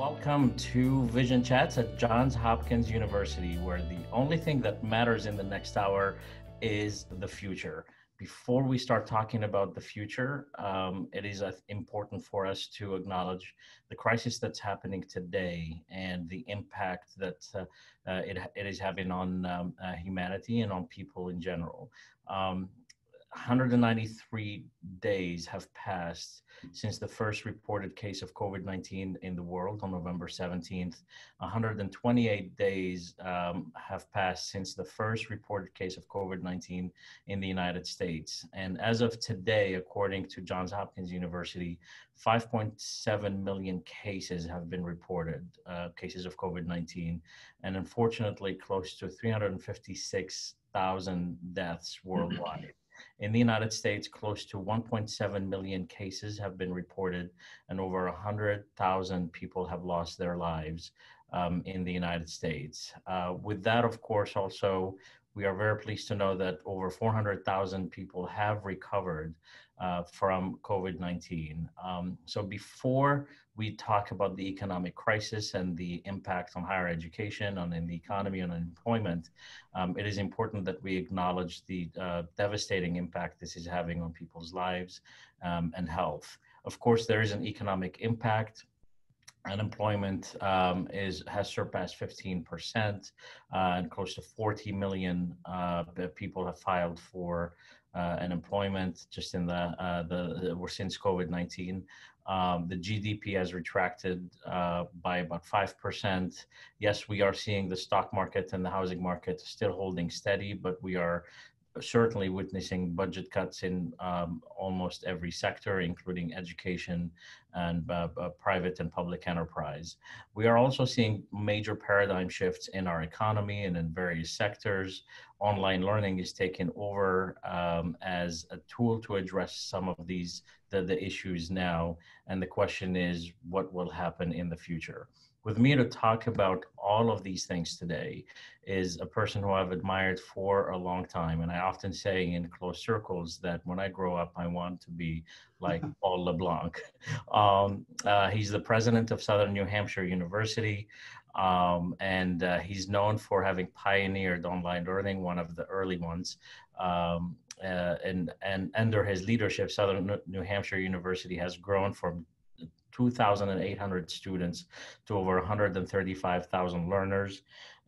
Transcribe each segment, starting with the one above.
Welcome to Vision Chats at Johns Hopkins University, where the only thing that matters in the next hour is the future. Before we start talking about the future, um, it is uh, important for us to acknowledge the crisis that's happening today and the impact that uh, uh, it, it is having on um, uh, humanity and on people in general. Um, 193 days have passed since the first reported case of COVID 19 in the world on November 17th. 128 days um, have passed since the first reported case of COVID 19 in the United States. And as of today, according to Johns Hopkins University, 5.7 million cases have been reported, uh, cases of COVID 19, and unfortunately, close to 356,000 deaths worldwide. In the United States, close to 1.7 million cases have been reported, and over 100,000 people have lost their lives um, in the United States. Uh, with that, of course, also, we are very pleased to know that over 400,000 people have recovered uh, from COVID 19. Um, so, before we talk about the economic crisis and the impact on higher education, on in the economy, and employment, um, it is important that we acknowledge the uh, devastating impact this is having on people's lives um, and health. Of course, there is an economic impact unemployment um, is has surpassed 15 percent, uh, and close to 40 million uh, people have filed for uh, unemployment just in the uh, the, the since COVID-19. Um, the GDP has retracted uh, by about five percent. Yes, we are seeing the stock market and the housing market still holding steady, but we are certainly witnessing budget cuts in um, almost every sector, including education and uh, uh, private and public enterprise. We are also seeing major paradigm shifts in our economy and in various sectors. Online learning is taken over um, as a tool to address some of these the, the issues now. And the question is, what will happen in the future? With me to talk about all of these things today is a person who I've admired for a long time. And I often say in close circles that when I grow up, I want to be like Paul LeBlanc. Um, uh, he's the president of Southern New Hampshire University. Um, and uh, he's known for having pioneered online learning, one of the early ones. Um, uh, and, and under his leadership, Southern New Hampshire University has grown from 2,800 students to over 135,000 learners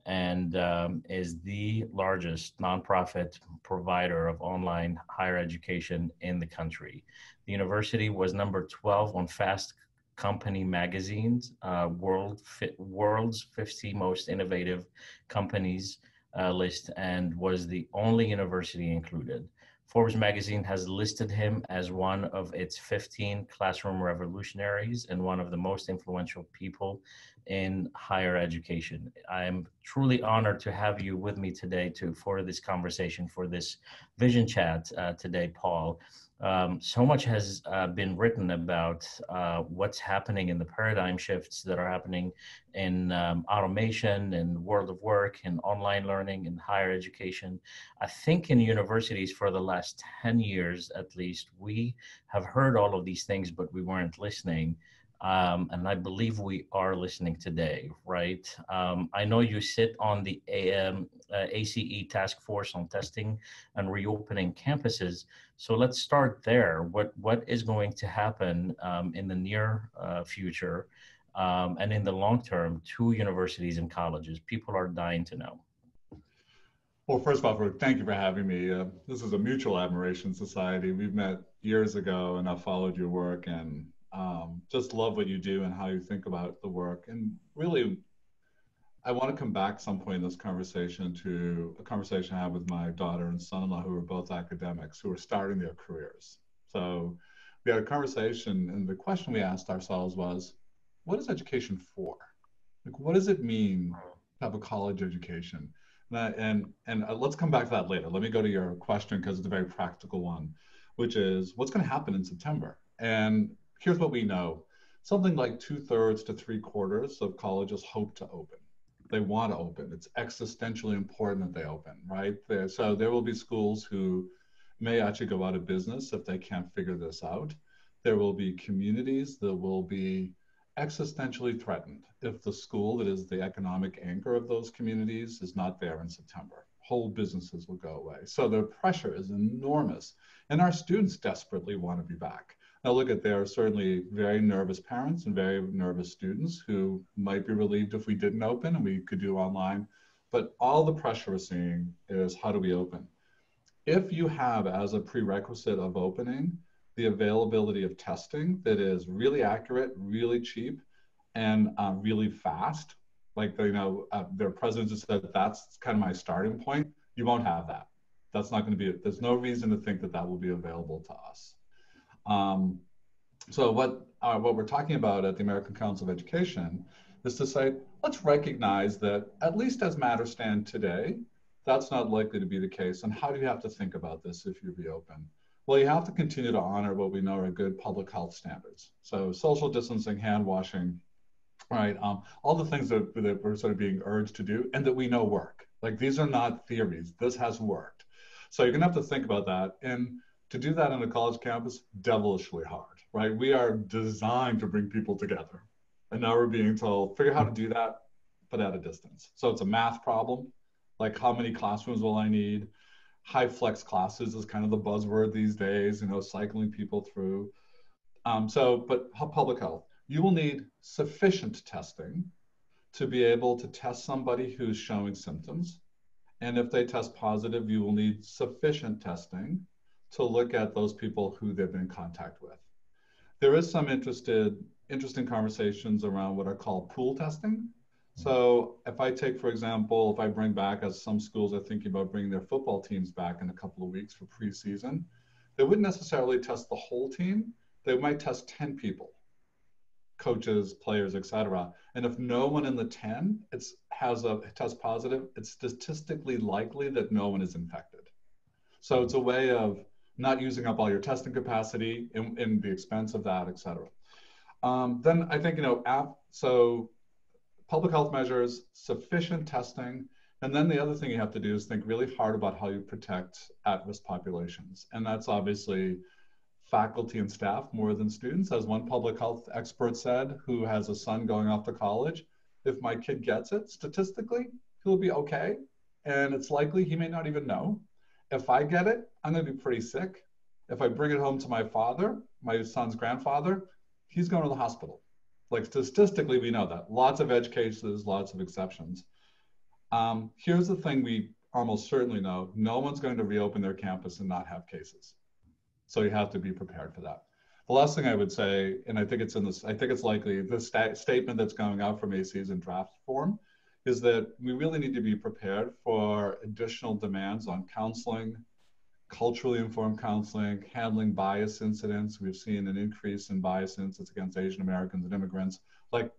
and um, is the largest nonprofit provider of online higher education in the country. The university was number 12 on Fast Company magazine's uh, world world's 50 most innovative companies uh, list and was the only university included. Forbes magazine has listed him as one of its 15 classroom revolutionaries and one of the most influential people in higher education. I am truly honored to have you with me today to for this conversation, for this vision chat uh, today, Paul. Um, so much has uh, been written about uh, what's happening in the paradigm shifts that are happening in um, automation and world of work and online learning and higher education. I think in universities for the last 10 years at least, we have heard all of these things, but we weren't listening. Um, and I believe we are listening today, right? Um, I know you sit on the AM, uh, ACE task force on testing and reopening campuses. So let's start there. What what is going to happen um, in the near uh, future um, and in the long term to universities and colleges? People are dying to know. Well, first of all, thank you for having me. Uh, this is a mutual admiration society. We've met years ago, and I've followed your work and um, just love what you do and how you think about the work. And really, I want to come back some point in this conversation to a conversation I had with my daughter and son-in-law, who are both academics, who are starting their careers. So we had a conversation, and the question we asked ourselves was, "What is education for? Like, what does it mean to have a college education?" And and, and uh, let's come back to that later. Let me go to your question because it's a very practical one, which is what's going to happen in September. And here's what we know something like two thirds to three quarters of colleges hope to open. They want to open. It's existentially important that they open, right? So there will be schools who may actually go out of business if they can't figure this out. There will be communities that will be existentially threatened if the school that is the economic anchor of those communities is not there in September. Whole businesses will go away. So the pressure is enormous. And our students desperately want to be back. Now, look at there are certainly very nervous parents and very nervous students who might be relieved if we didn't open and we could do online. But all the pressure we're seeing is how do we open? If you have as a prerequisite of opening the availability of testing that is really accurate, really cheap, and uh, really fast, like you know, uh, their president just said that's kind of my starting point. You won't have that. That's not going to be. There's no reason to think that that will be available to us. Um, so what uh, what we're talking about at the American Council of Education is to say let's recognize that at least as matters stand today, that's not likely to be the case. And how do you have to think about this if you reopen? Well, you have to continue to honor what we know are good public health standards. So social distancing, hand washing, right? Um, all the things that, that we're sort of being urged to do and that we know work. Like these are not theories. This has worked. So you're gonna have to think about that. And to do that on a college campus, devilishly hard, right? We are designed to bring people together. And now we're being told, figure out how to do that, but at a distance. So it's a math problem. Like how many classrooms will I need? High flex classes is kind of the buzzword these days, you know, cycling people through. Um, so, but public health, you will need sufficient testing to be able to test somebody who's showing symptoms. And if they test positive, you will need sufficient testing to look at those people who they've been in contact with. There is some interested, interesting conversations around what are called pool testing. So if I take, for example, if I bring back, as some schools are thinking about bringing their football teams back in a couple of weeks for preseason, they wouldn't necessarily test the whole team. They might test 10 people, coaches, players, etc. And if no one in the 10 it's, has a test positive, it's statistically likely that no one is infected. So it's a way of not using up all your testing capacity in, in the expense of that, et cetera. Um, then I think, you know, app, so public health measures, sufficient testing, and then the other thing you have to do is think really hard about how you protect at-risk populations. And that's obviously faculty and staff more than students. As one public health expert said, who has a son going off to college, if my kid gets it, statistically, he'll be okay. And it's likely he may not even know if I get it, I'm going to be pretty sick. If I bring it home to my father, my son's grandfather, he's going to the hospital. Like statistically, we know that. Lots of edge cases, lots of exceptions. Um, here's the thing we almost certainly know no one's going to reopen their campus and not have cases. So you have to be prepared for that. The last thing I would say, and I think it's in this, I think it's likely the sta- statement that's going out from ACE is in draft form is that we really need to be prepared for additional demands on counseling, culturally informed counseling, handling bias incidents. We've seen an increase in bias incidents against Asian Americans and immigrants. Like,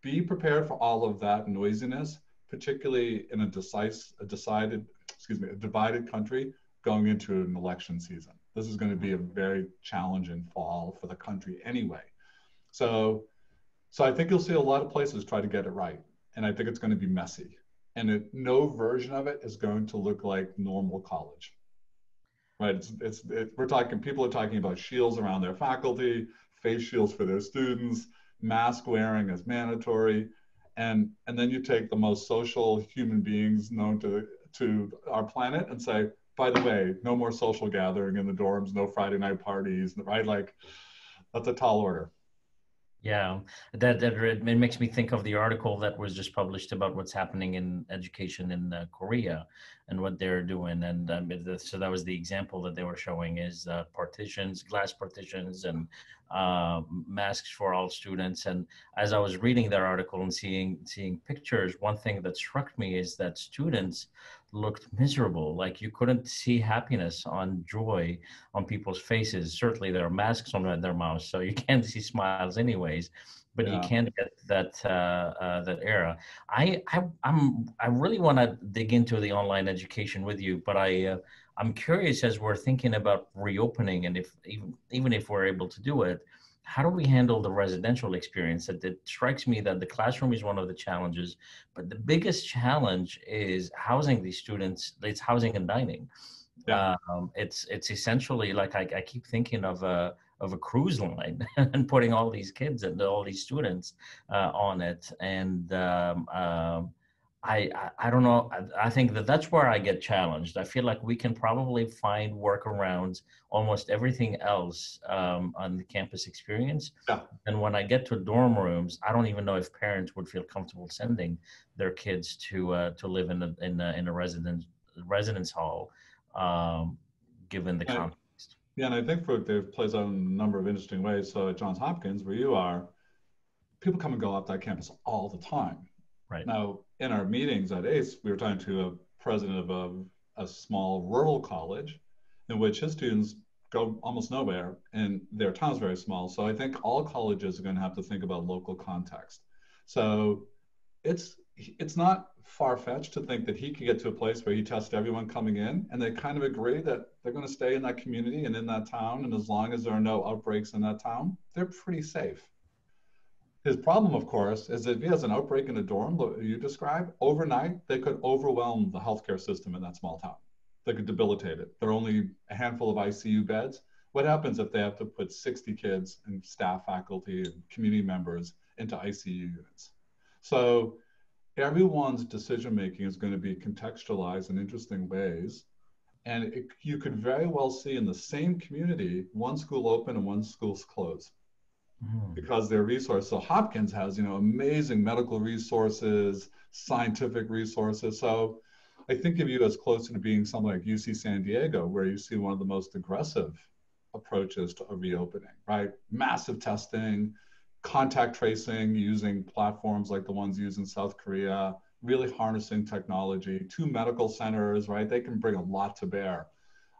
be prepared for all of that noisiness, particularly in a, decisive, a decided, excuse me, a divided country going into an election season. This is going to be a very challenging fall for the country anyway. So, so I think you'll see a lot of places try to get it right and I think it's going to be messy. And it, no version of it is going to look like normal college. Right? It's, it's, it, we're talking, people are talking about shields around their faculty, face shields for their students, mask wearing as mandatory. And, and then you take the most social human beings known to, to our planet and say, by the way, no more social gathering in the dorms, no Friday night parties, right? Like, that's a tall order. Yeah, that that it makes me think of the article that was just published about what's happening in education in uh, Korea and what they're doing, and um, so that was the example that they were showing is uh, partitions, glass partitions, and uh, masks for all students. And as I was reading their article and seeing seeing pictures, one thing that struck me is that students looked miserable. Like you couldn't see happiness on joy on people's faces. Certainly, there are masks on their mouths, so you can't see smiles anyways. But yeah. you can't get that uh, uh, that era. I, I I'm I really want to dig into the online education with you, but I uh, I'm curious as we're thinking about reopening, and if even even if we're able to do it, how do we handle the residential experience? That it strikes me that the classroom is one of the challenges, but the biggest challenge is housing these students. It's housing and dining. Yeah. Um, it's it's essentially like I, I keep thinking of a of a cruise line and putting all these kids and all these students uh, on it, and um, um, I, I, I don't know. I, I, think that that's where I get challenged. I feel like we can probably find workarounds almost everything else um, on the campus experience. Yeah. And when I get to dorm rooms, I don't even know if parents would feel comfortable sending their kids to uh, to live in a in a, in a residence residence hall, um, given the context. Yeah, and I think for it plays out in a number of interesting ways. So at Johns Hopkins, where you are, people come and go off that campus all the time. Right. Now, in our meetings at ACE, we were talking to a president of a, a small rural college in which his students go almost nowhere and their town's very small. So I think all colleges are going to have to think about local context. So it's it's not far fetched to think that he could get to a place where he tests everyone coming in and they kind of agree that they're going to stay in that community and in that town. And as long as there are no outbreaks in that town, they're pretty safe. His problem, of course, is if he has an outbreak in a dorm you describe, overnight, they could overwhelm the healthcare system in that small town. They could debilitate it. There are only a handful of ICU beds. What happens if they have to put 60 kids and staff, faculty, and community members into ICU units? So everyone's decision making is going to be contextualized in interesting ways. And it, you could very well see in the same community, one school open and one school's closed mm. because their resource. So Hopkins has, you know, amazing medical resources, scientific resources. So I think of you as closer to being something like UC San Diego, where you see one of the most aggressive approaches to a reopening, right? Massive testing, contact tracing using platforms like the ones used in South Korea, really harnessing technology, two medical centers, right? They can bring a lot to bear.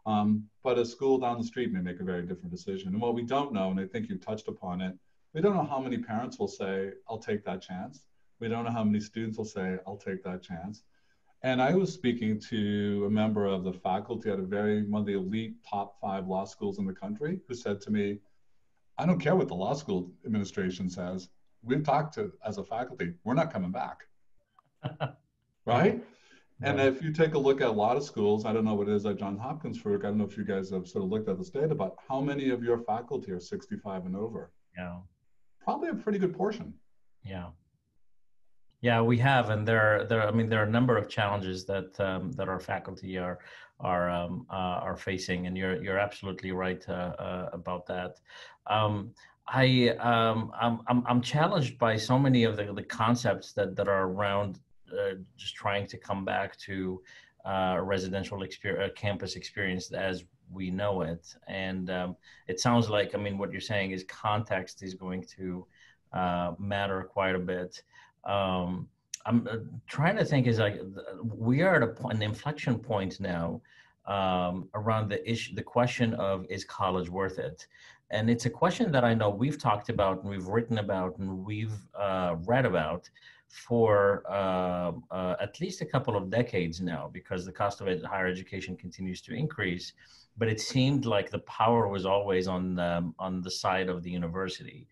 Um, but a school down the street may make a very different decision. And what we don't know, and I think you touched upon it, we don't know how many parents will say, I'll take that chance. We don't know how many students will say, I'll take that chance. And I was speaking to a member of the faculty at a very one of the elite top five law schools in the country who said to me, I don't care what the law school administration says. We've talked to as a faculty, we're not coming back. right? And if you take a look at a lot of schools, I don't know what it is at Johns Hopkins for, I don't know if you guys have sort of looked at this data, but how many of your faculty are 65 and over? Yeah. Probably a pretty good portion. Yeah. Yeah, we have, and there, are there. I mean, there are a number of challenges that um, that our faculty are are um, uh, are facing, and you're you're absolutely right uh, uh, about that. Um, I um, I'm, I'm I'm challenged by so many of the, the concepts that that are around uh, just trying to come back to uh, residential experience, campus experience as we know it. And um, it sounds like, I mean, what you're saying is context is going to uh, matter quite a bit. Um, I'm uh, trying to think is like we are at a, point, an inflection point now um, around the issue, the question of is college worth it? And it's a question that I know we've talked about and we've written about and we've uh, read about for uh, uh, at least a couple of decades now because the cost of higher education continues to increase. But it seemed like the power was always on um, on the side of the university.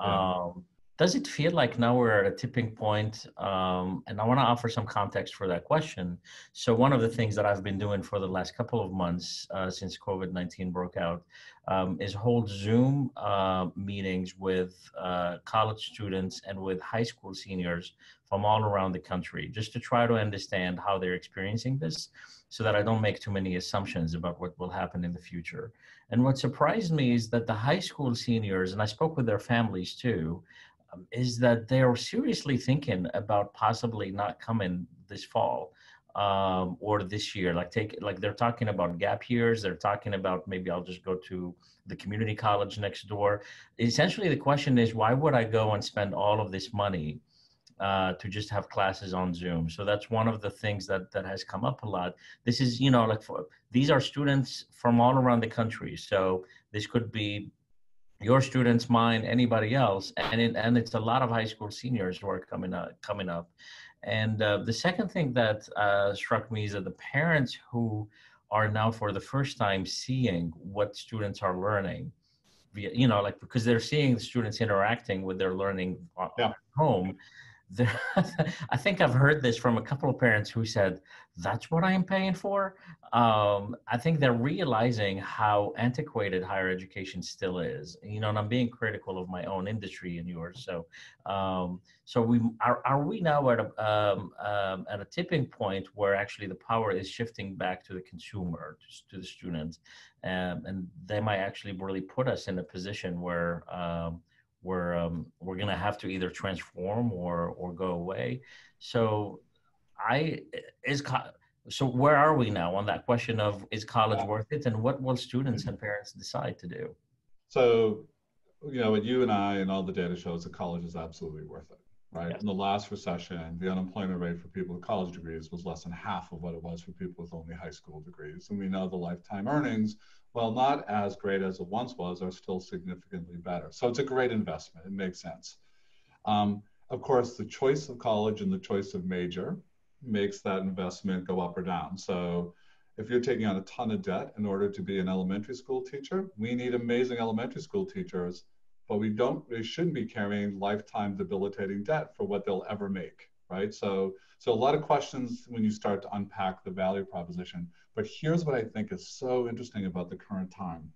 Yeah. Um, does it feel like now we're at a tipping point? Um, and I want to offer some context for that question. So, one of the things that I've been doing for the last couple of months uh, since COVID 19 broke out um, is hold Zoom uh, meetings with uh, college students and with high school seniors from all around the country just to try to understand how they're experiencing this so that I don't make too many assumptions about what will happen in the future. And what surprised me is that the high school seniors, and I spoke with their families too, um, is that they're seriously thinking about possibly not coming this fall um, or this year. Like take like they're talking about gap years. They're talking about maybe I'll just go to the community college next door. Essentially, the question is why would I go and spend all of this money? Uh, to just have classes on Zoom. So that's one of the things that that has come up a lot. This is, you know, like for, these are students from all around the country. So this could be your students, mine, anybody else, and it, and it's a lot of high school seniors who are coming up coming up. And uh, the second thing that uh, struck me is that the parents who are now for the first time seeing what students are learning, via, you know, like because they're seeing the students interacting with their learning yeah. at home, there, I think I've heard this from a couple of parents who said, "That's what I am paying for." Um, I think they're realizing how antiquated higher education still is. You know, and I'm being critical of my own industry and yours. So, um, so we are. Are we now at a um, um, at a tipping point where actually the power is shifting back to the consumer, to, to the students, um, and they might actually really put us in a position where um, we're um, we're gonna have to either transform or or go away. So I is so where are we now on that question of is college yeah. worth it, and what will students and parents decide to do? So, you know, what you and I and all the data shows that college is absolutely worth it, right? In the last recession, the unemployment rate for people with college degrees was less than half of what it was for people with only high school degrees, and we know the lifetime earnings while not as great as it once was, are still significantly better. So it's a great investment. It makes sense. Um, of course, the choice of college and the choice of major makes that investment go up or down. So if you're taking on a ton of debt in order to be an elementary school teacher, we need amazing elementary school teachers, but we don't, we shouldn't be carrying lifetime debilitating debt for what they'll ever make, right? So, so a lot of questions when you start to unpack the value proposition. But here's what I think is so interesting about the current time.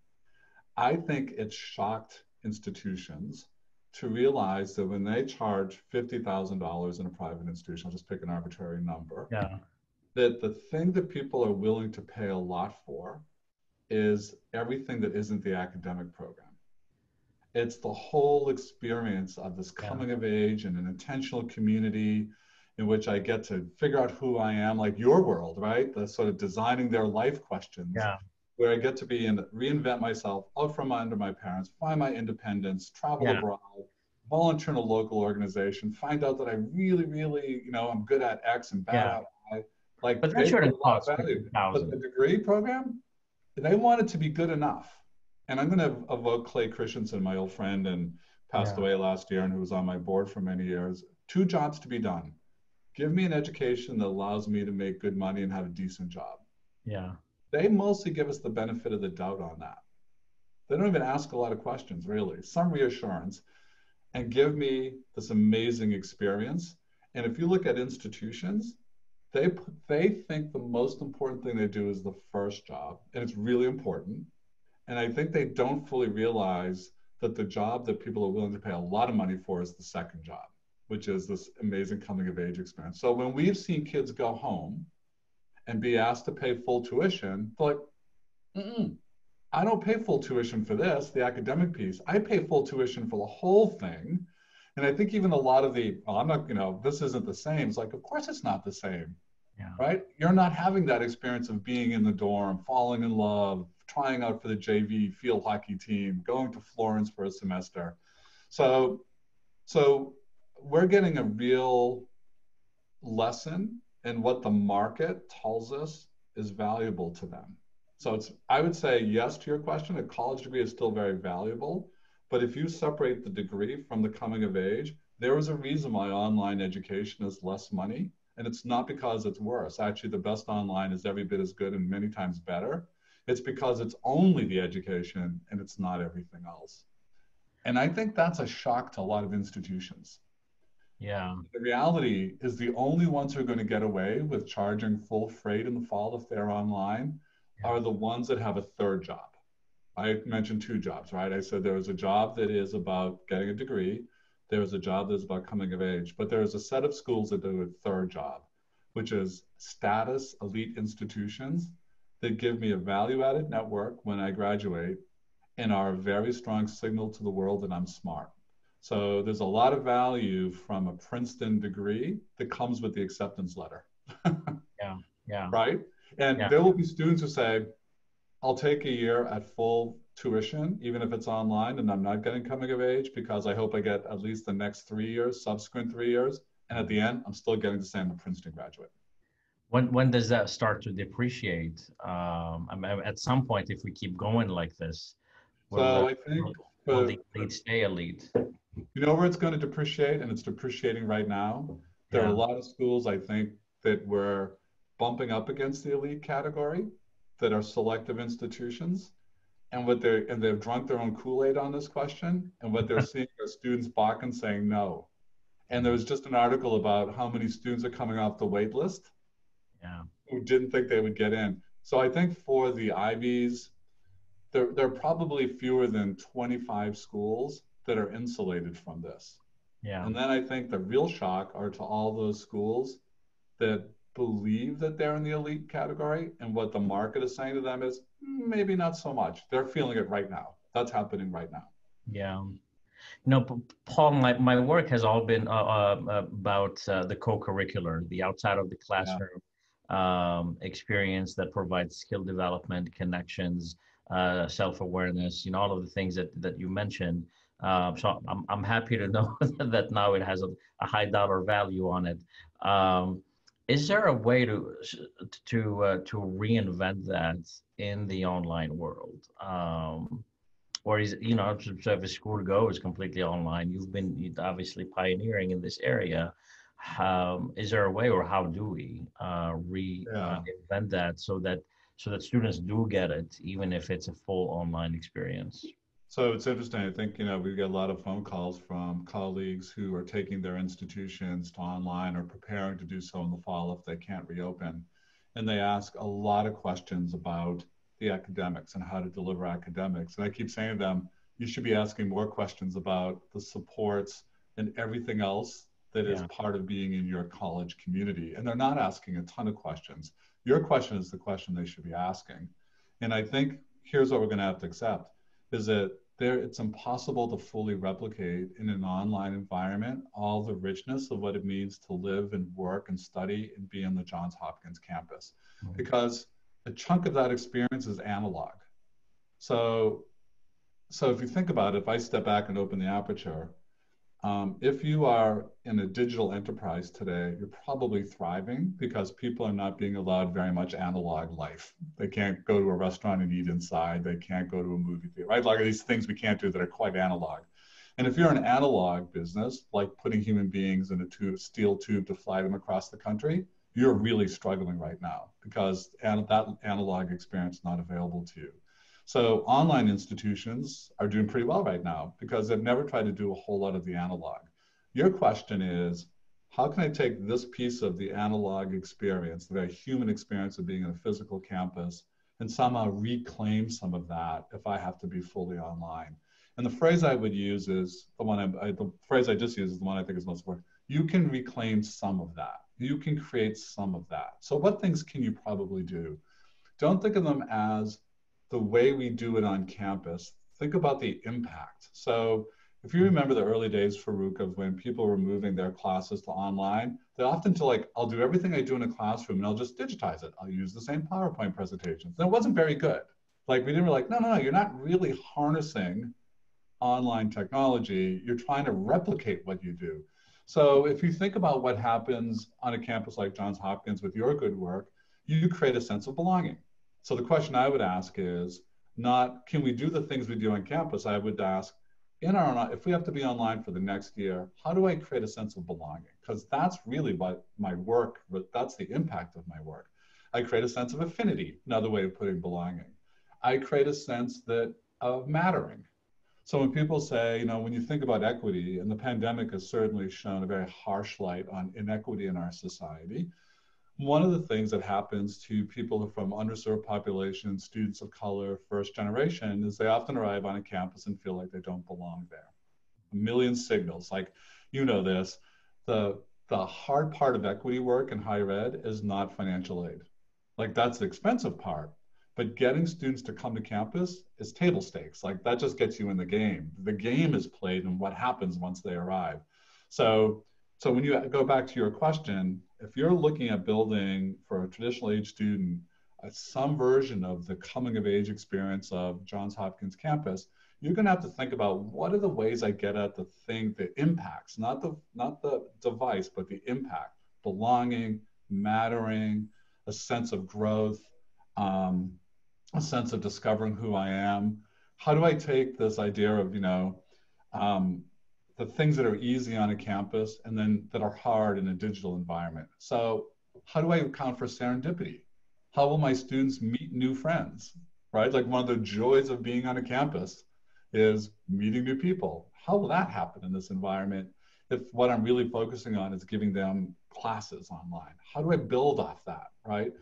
I think it shocked institutions to realize that when they charge $50,000 in a private institution, I'll just pick an arbitrary number, yeah. that the thing that people are willing to pay a lot for is everything that isn't the academic program. It's the whole experience of this coming yeah. of age and an intentional community in which I get to figure out who I am, like your world, right? The sort of designing their life questions. Yeah. Where I get to be and reinvent myself out from under my parents, find my independence, travel yeah. abroad, volunteer in a local organization, find out that I really, really, you know, I'm good at X and bad yeah. at Y. Like, but that shouldn't cost value. But the degree program, they want it to be good enough. And I'm going to evoke Clay Christensen, my old friend, and passed yeah. away last year, and who was on my board for many years. Two jobs to be done give me an education that allows me to make good money and have a decent job. Yeah. They mostly give us the benefit of the doubt on that. They don't even ask a lot of questions, really, some reassurance, and give me this amazing experience. And if you look at institutions, they, they think the most important thing they do is the first job, and it's really important. And I think they don't fully realize that the job that people are willing to pay a lot of money for is the second job which is this amazing coming of age experience. So when we've seen kids go home and be asked to pay full tuition, like, Mm-mm, I don't pay full tuition for this, the academic piece. I pay full tuition for the whole thing. And I think even a lot of the, I'm not, you know, this isn't the same. It's like, of course it's not the same. Yeah. Right? You're not having that experience of being in the dorm, falling in love, trying out for the JV field hockey team, going to Florence for a semester. So, so we're getting a real lesson in what the market tells us is valuable to them. So it's I would say yes to your question. A college degree is still very valuable, but if you separate the degree from the coming of age, there is a reason why online education is less money, and it's not because it's worse. Actually, the best online is every bit as good and many times better. It's because it's only the education and it's not everything else. And I think that's a shock to a lot of institutions. Yeah. The reality is the only ones who are going to get away with charging full freight in the fall if they're online yeah. are the ones that have a third job. I mentioned two jobs, right? I said there is a job that is about getting a degree, there is a job that's about coming of age, but there is a set of schools that do a third job, which is status elite institutions that give me a value added network when I graduate and are a very strong signal to the world that I'm smart. So there's a lot of value from a Princeton degree that comes with the acceptance letter. yeah, yeah. Right? And yeah. there will be students who say, I'll take a year at full tuition, even if it's online and I'm not getting coming of age, because I hope I get at least the next three years, subsequent three years. And at the end, I'm still getting to say I'm a Princeton graduate. When, when does that start to depreciate? Um, I mean, at some point, if we keep going like this, so I think will the elite stay elite? You know where it's going to depreciate, and it's depreciating right now. There yeah. are a lot of schools, I think, that we're bumping up against the elite category that are selective institutions. And what they're and they've drunk their own Kool-Aid on this question, and what they're seeing are students balk and saying no. And there was just an article about how many students are coming off the wait list yeah. who didn't think they would get in. So I think for the Ivies, there, there are probably fewer than 25 schools that are insulated from this. Yeah. And then I think the real shock are to all those schools that believe that they're in the elite category and what the market is saying to them is maybe not so much. They're feeling it right now. That's happening right now. Yeah. No, Paul, my, my work has all been uh, uh, about uh, the co-curricular, the outside of the classroom yeah. um, experience that provides skill development, connections, uh, self-awareness, you know, all of the things that, that you mentioned. Uh, so I'm, I'm happy to know that now it has a, a high dollar value on it. Um, is there a way to to uh, to reinvent that in the online world? Um, or is you know so if a school goes completely online, you've been obviously pioneering in this area. Um, is there a way, or how do we uh, reinvent yeah. that so that so that students do get it, even if it's a full online experience? So it's interesting. I think, you know, we get a lot of phone calls from colleagues who are taking their institutions to online or preparing to do so in the fall if they can't reopen. And they ask a lot of questions about the academics and how to deliver academics. And I keep saying to them, you should be asking more questions about the supports and everything else that yeah. is part of being in your college community. And they're not asking a ton of questions. Your question is the question they should be asking. And I think here's what we're going to have to accept is that there it's impossible to fully replicate in an online environment all the richness of what it means to live and work and study and be on the Johns Hopkins campus mm-hmm. because a chunk of that experience is analog. So so if you think about it, if I step back and open the aperture, um, if you are in a digital enterprise today, you're probably thriving because people are not being allowed very much analog life. They can't go to a restaurant and eat inside. They can't go to a movie theater, right? Like these things we can't do that are quite analog. And if you're an analog business, like putting human beings in a tube, steel tube to fly them across the country, you're really struggling right now because that analog experience is not available to you. So online institutions are doing pretty well right now because they've never tried to do a whole lot of the analog. Your question is, how can I take this piece of the analog experience, the very human experience of being in a physical campus, and somehow reclaim some of that if I have to be fully online? And the phrase I would use is the one I, the phrase I just used is the one I think is most important. You can reclaim some of that. You can create some of that. So what things can you probably do? Don't think of them as the way we do it on campus, think about the impact. So if you mm-hmm. remember the early days, for Farouk, of when people were moving their classes to online, they often to like, I'll do everything I do in a classroom and I'll just digitize it. I'll use the same PowerPoint presentations. And it wasn't very good. Like we didn't really like, no, no, no, you're not really harnessing online technology. You're trying to replicate what you do. So if you think about what happens on a campus like Johns Hopkins with your good work, you create a sense of belonging. So the question I would ask is not can we do the things we do on campus? I would ask in our if we have to be online for the next year, how do I create a sense of belonging? Because that's really what my work, that's the impact of my work. I create a sense of affinity, another way of putting belonging. I create a sense that of mattering. So when people say, you know, when you think about equity, and the pandemic has certainly shown a very harsh light on inequity in our society, one of the things that happens to people from underserved populations, students of color, first generation, is they often arrive on a campus and feel like they don't belong there. A million signals, like you know this, the the hard part of equity work in higher ed is not financial aid. Like that's the expensive part. But getting students to come to campus is table stakes. Like that just gets you in the game. The game is played and what happens once they arrive. So so when you go back to your question, if you're looking at building for a traditional age student uh, some version of the coming of age experience of Johns Hopkins campus, you're going to have to think about what are the ways I get at the thing the impacts, not the not the device, but the impact, belonging, mattering, a sense of growth, um, a sense of discovering who I am. How do I take this idea of you know um, the things that are easy on a campus and then that are hard in a digital environment. So how do I account for serendipity? How will my students meet new friends? Right? Like one of the joys of being on a campus is meeting new people. How will that happen in this environment? if what I'm really focusing on is giving them classes online? How do I build off that, right?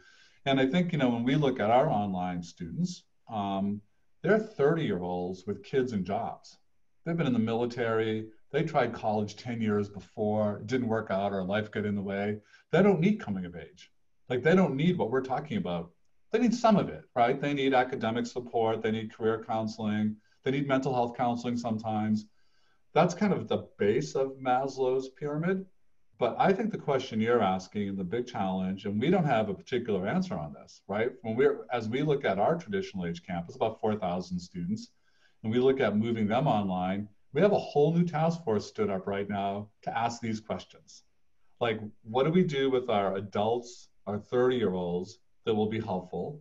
And I think, you know, when we look at our online students, um, they're 30 year olds with kids and jobs. They've been in the military. They tried college 10 years before, it didn't work out, or life got in the way. They don't need coming of age. Like, they don't need what we're talking about. They need some of it, right? They need academic support, they need career counseling, they need mental health counseling sometimes. That's kind of the base of Maslow's pyramid. But I think the question you're asking and the big challenge, and we don't have a particular answer on this, right? When we're as we look at our traditional age campus, about 4,000 students, and we look at moving them online, we have a whole new task force stood up right now to ask these questions. Like, what do we do with our adults, our 30 year olds that will be helpful?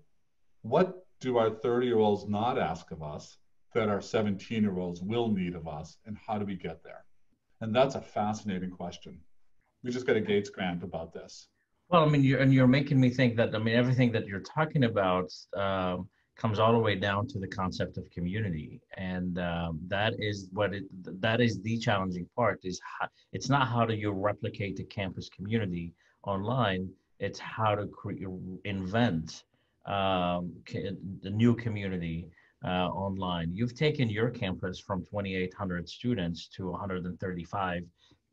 What do our 30 year olds not ask of us that our 17 year olds will need of us? And how do we get there? And that's a fascinating question we just got a Gates grant about this. Well, I mean, you're, and you're making me think that I mean everything that you're talking about um, comes all the way down to the concept of community, and um, that is what it that is the challenging part. Is how, it's not how do you replicate the campus community online. It's how to cre- invent um, the new community uh, online. You've taken your campus from 2,800 students to 135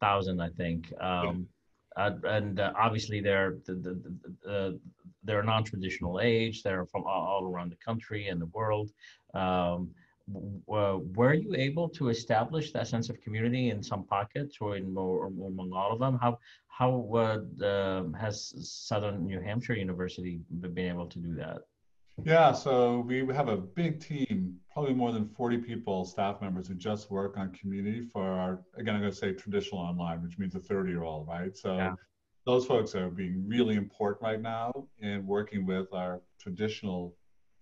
thousand, I think. Um, uh, and uh, obviously, they're the, the, the, they're non-traditional age. They're from all, all, around the country and the world. Um, uh, were you able to establish that sense of community in some pockets or in or, or among all of them? How how uh, has Southern New Hampshire University been able to do that? Yeah, so we have a big team, probably more than 40 people, staff members who just work on community for our, again, I'm going to say traditional online, which means a 30 year old, right? So yeah. those folks are being really important right now in working with our traditional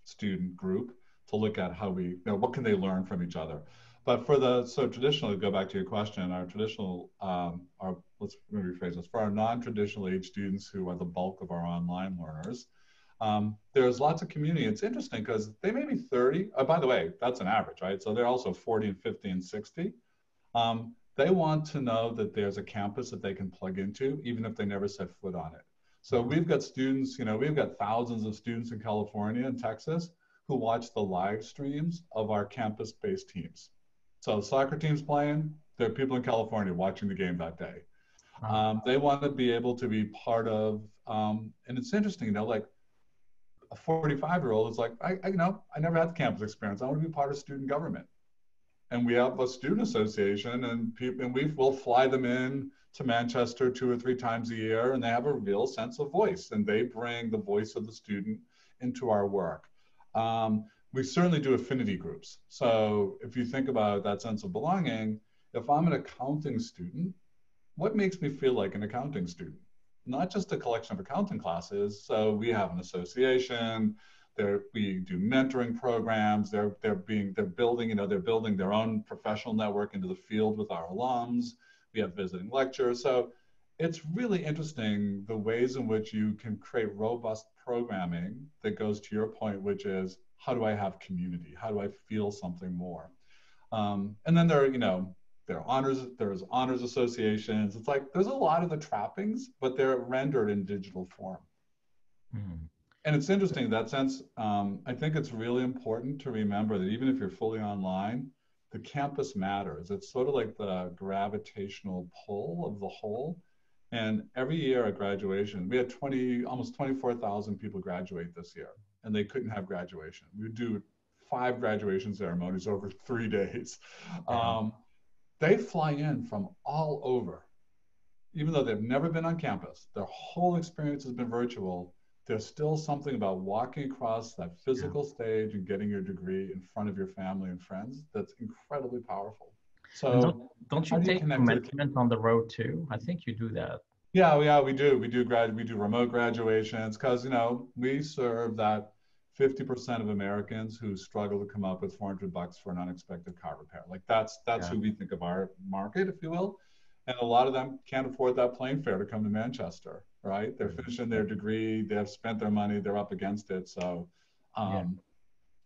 student group to look at how we, you know, what can they learn from each other. But for the, so traditionally, go back to your question, our traditional, um, our, let's rephrase this, for our non-traditional age students who are the bulk of our online learners, um, there's lots of community. It's interesting because they may be 30. Oh, by the way, that's an average, right? So they're also 40 and 50 and 60. Um, they want to know that there's a campus that they can plug into, even if they never set foot on it. So we've got students, you know, we've got thousands of students in California and Texas who watch the live streams of our campus based teams. So soccer teams playing, there are people in California watching the game that day. Um, they want to be able to be part of, um, and it's interesting, you know, like a 45 year old is like, I, I, you know, I never had the campus experience. I want to be part of student government. And we have a student association and people, and we will fly them in to Manchester two or three times a year and they have a real sense of voice and they bring the voice of the student into our work. Um, we certainly do affinity groups. So if you think about that sense of belonging, if I'm an accounting student, what makes me feel like an accounting student? Not just a collection of accounting classes. So we have an association. There, we do mentoring programs. They're they're being they're building you know they're building their own professional network into the field with our alums. We have visiting lectures. So it's really interesting the ways in which you can create robust programming that goes to your point, which is how do I have community? How do I feel something more? Um, and then there are you know there are honors, there's honors associations. It's like there's a lot of the trappings, but they're rendered in digital form. Mm. And it's interesting in that sense. Um, I think it's really important to remember that even if you're fully online, the campus matters. It's sort of like the gravitational pull of the whole. And every year at graduation, we had 20, almost 24,000 people graduate this year, and they couldn't have graduation. We would do five graduation ceremonies over three days. Um, they fly in from all over. Even though they've never been on campus, their whole experience has been virtual. There's still something about walking across that physical yeah. stage and getting your degree in front of your family and friends that's incredibly powerful. So don't, don't, you do take commencement on the road too? I think you do that. Yeah, yeah, we do. We do grad. We do remote graduations because you know we serve that 50% of Americans who struggle to come up with 400 bucks for an unexpected car repair. Like that's that's yeah. who we think of our market, if you will. And a lot of them can't afford that plane fare to come to Manchester, right? They're mm-hmm. finishing their degree, they have spent their money, they're up against it. So, um,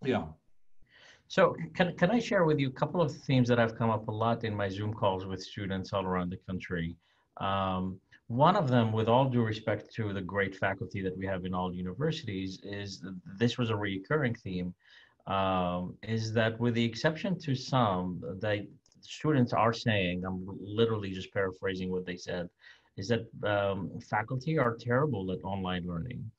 yeah. yeah. So can, can I share with you a couple of themes that have come up a lot in my Zoom calls with students all around the country? Um, one of them, with all due respect to the great faculty that we have in all universities, is this was a recurring theme, um, is that with the exception to some, that students are saying, I'm literally just paraphrasing what they said, is that um, faculty are terrible at online learning.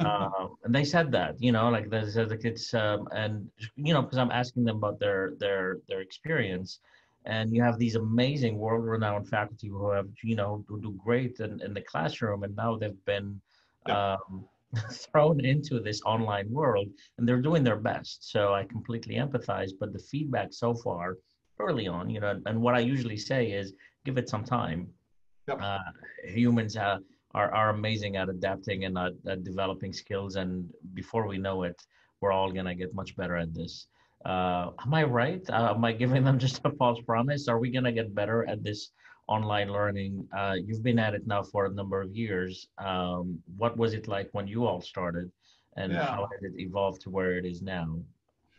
uh, and they said that, you know, like they said, like it's, um, and you know, because I'm asking them about their their their experience, and you have these amazing world-renowned faculty who have, you know, who do great in, in the classroom, and now they've been yeah. um, thrown into this online world, and they're doing their best. So I completely empathize, but the feedback so far, early on, you know, and what I usually say is, give it some time Yep. Uh, humans are, are amazing at adapting and at, at, developing skills. And before we know it, we're all going to get much better at this. Uh, am I right? Uh, am I giving them just a false promise? Are we going to get better at this online learning? Uh, you've been at it now for a number of years. Um, what was it like when you all started? And yeah. how has it evolved to where it is now?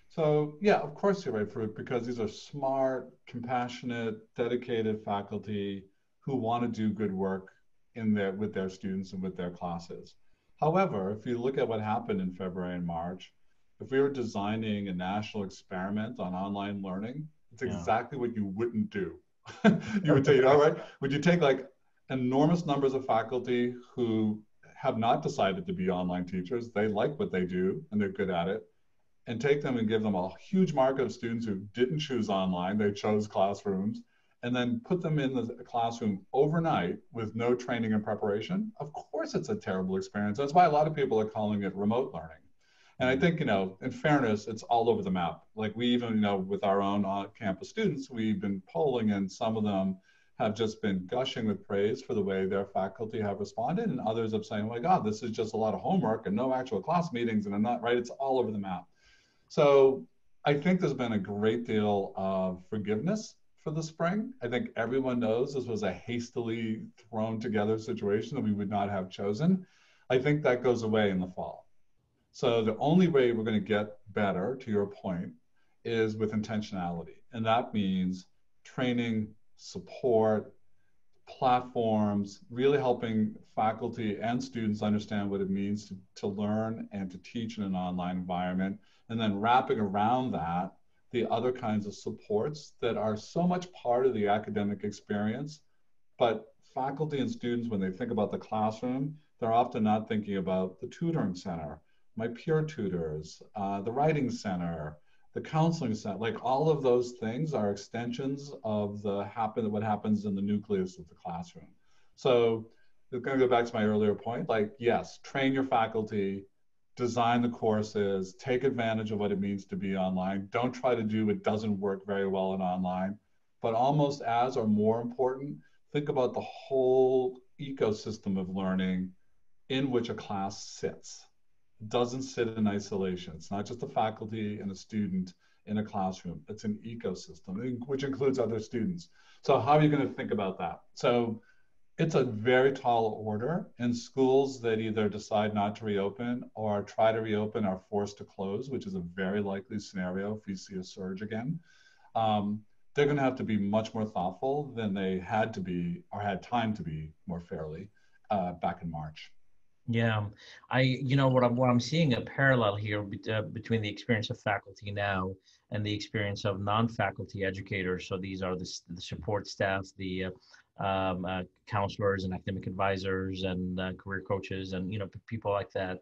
So yeah, of course you're right, Farouk, because these are smart, compassionate, dedicated faculty who want to do good work in their with their students and with their classes. However, if you look at what happened in February and March, if we were designing a national experiment on online learning, it's yeah. exactly what you wouldn't do. you would take, all right, would you take like enormous numbers of faculty who have not decided to be online teachers, they like what they do and they're good at it, and take them and give them a huge market of students who didn't choose online, they chose classrooms, and then put them in the classroom overnight with no training and preparation, of course it's a terrible experience. That's why a lot of people are calling it remote learning. And I think, you know, in fairness, it's all over the map. Like we even, you know, with our own on-campus students, we've been polling and some of them have just been gushing with praise for the way their faculty have responded. And others have saying, oh my God, this is just a lot of homework and no actual class meetings and I'm not right. It's all over the map. So I think there's been a great deal of forgiveness for the spring. I think everyone knows this was a hastily thrown together situation that we would not have chosen. I think that goes away in the fall. So the only way we're going to get better, to your point, is with intentionality. And that means training, support, platforms, really helping faculty and students understand what it means to, to learn and to teach in an online environment, and then wrapping around that the other kinds of supports that are so much part of the academic experience. But faculty and students, when they think about the classroom, they're often not thinking about the tutoring center, my peer tutors, uh, the writing center, the counseling center, like all of those things are extensions of the happen what happens in the nucleus of the classroom. So it's going to go back to my earlier point, like yes, train your faculty, design the courses, take advantage of what it means to be online. Don't try to do what doesn't work very well in online. But almost as or more important, think about the whole ecosystem of learning in which a class sits. Doesn't sit in isolation. It's not just a faculty and a student in a classroom. It's an ecosystem, which includes other students. So how are you going to think about that? So it's a very tall order, and schools that either decide not to reopen or try to reopen are forced to close, which is a very likely scenario if we see a surge again. Um, they're going to have to be much more thoughtful than they had to be or had time to be more fairly uh, back in March. Yeah, I you know what I'm what I'm seeing a parallel here be, uh, between the experience of faculty now and the experience of non-faculty educators. So these are the, the support staff, the uh, um, uh, counselors and academic advisors and uh, career coaches and you know people like that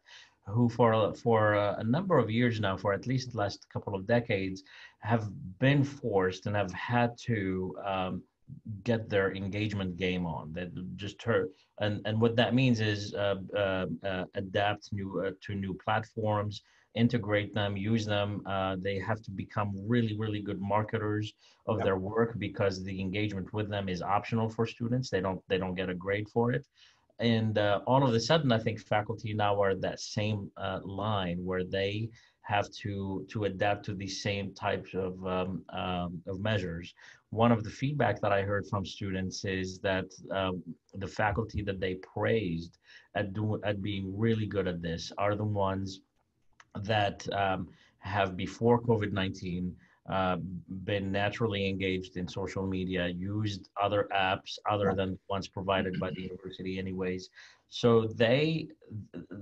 who for for a number of years now for at least the last couple of decades have been forced and have had to um, get their engagement game on that just her and and what that means is uh, uh, uh adapt new uh, to new platforms integrate them, use them. Uh, they have to become really, really good marketers of yep. their work because the engagement with them is optional for students. They don't they don't get a grade for it. And uh, all of a sudden, I think faculty now are that same uh, line where they have to to adapt to these same types of um, um, of measures. One of the feedback that I heard from students is that um, the faculty that they praised at doing at being really good at this are the ones that um, have before COVID 19 uh, been naturally engaged in social media, used other apps other than ones provided by the university, anyways. So they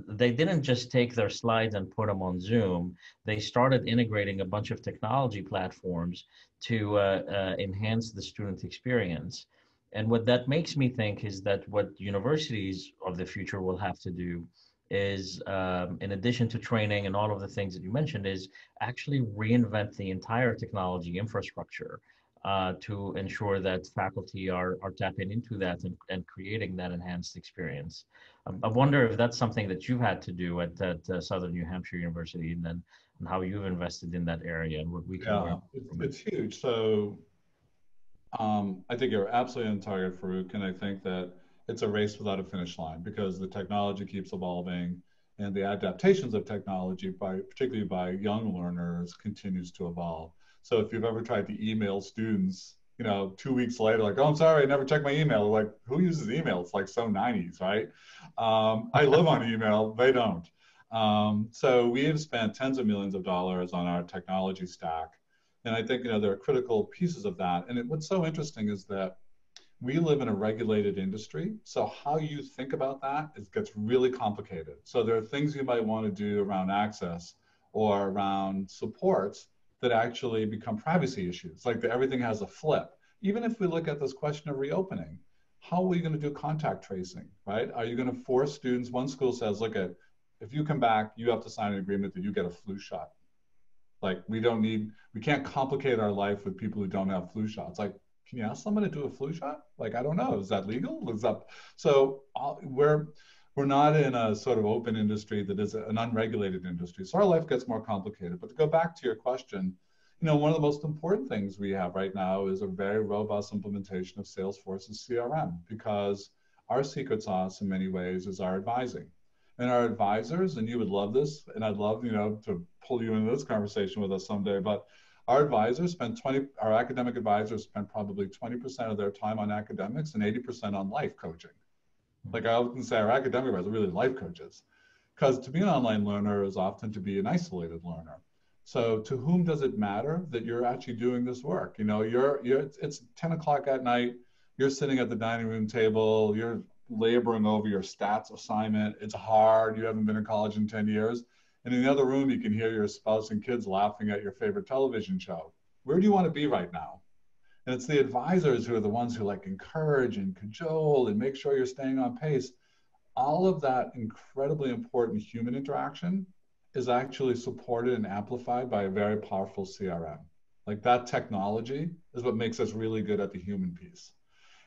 they didn't just take their slides and put them on Zoom. They started integrating a bunch of technology platforms to uh, uh, enhance the student experience. And what that makes me think is that what universities of the future will have to do is um, in addition to training and all of the things that you mentioned is actually reinvent the entire technology infrastructure uh, to ensure that faculty are, are tapping into that and, and creating that enhanced experience. Um, I wonder if that's something that you've had to do at, at uh, Southern New Hampshire University and then and how you've invested in that area and what we can yeah, it's, it. it's huge. So um, I think you're absolutely on target, Farouk, and I think that it's a race without a finish line because the technology keeps evolving and the adaptations of technology by particularly by young learners continues to evolve. So if you've ever tried to email students you know two weeks later like oh i'm sorry i never checked my email like who uses email? It's like so 90s right? Um, i live on email they don't. Um, so we have spent tens of millions of dollars on our technology stack. And i think you know there are critical pieces of that. And it, what's so interesting is that we live in a regulated industry. So how you think about that is gets really complicated. So there are things you might want to do around access or around supports that actually become privacy issues. Like the, everything has a flip. Even if we look at this question of reopening, how are we going to do contact tracing, right? Are you going to force students? One school says, look at, if you come back, you have to sign an agreement that you get a flu shot. Like we don't need, we can't complicate our life with people who don't have flu shots. Like can you ask someone to do a flu shot? Like, I don't know. Is that legal? Is that so? Uh, we're we're not in a sort of open industry that is an unregulated industry. So our life gets more complicated. But to go back to your question, you know, one of the most important things we have right now is a very robust implementation of Salesforce's CRM because our secret sauce in many ways is our advising. And our advisors, and you would love this, and I'd love, you know, to pull you into this conversation with us someday, but our advisors spend 20, our academic advisors spend probably 20% of their time on academics and 80% on life coaching. Like I often say, our academic advisors are really life coaches. Because to be an online learner is often to be an isolated learner. So to whom does it matter that you're actually doing this work? You know, you're, you're it's 10 o'clock at night, you're sitting at the dining room table, you're laboring over your stats assignment. It's hard. You haven't been in college in 10 years. And in the other room, you can hear your spouse and kids laughing at your favorite television show. Where do you want to be right now? And it's the advisors who are the ones who like encourage and cajole and make sure you're staying on pace. All of that incredibly important human interaction is actually supported and amplified by a very powerful CRM. Like that technology is what makes us really good at the human piece.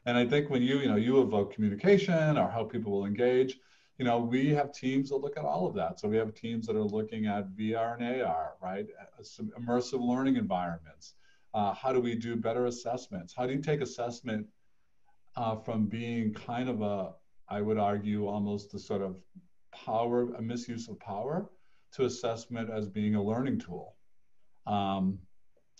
And I think when you, you know, you evoke communication or how people will engage, you know, we have teams that look at all of that. So we have teams that are looking at VR and AR, right? Uh, some immersive learning environments. Uh, how do we do better assessments? How do you take assessment uh, from being kind of a, I would argue, almost a sort of power, a misuse of power, to assessment as being a learning tool? Um,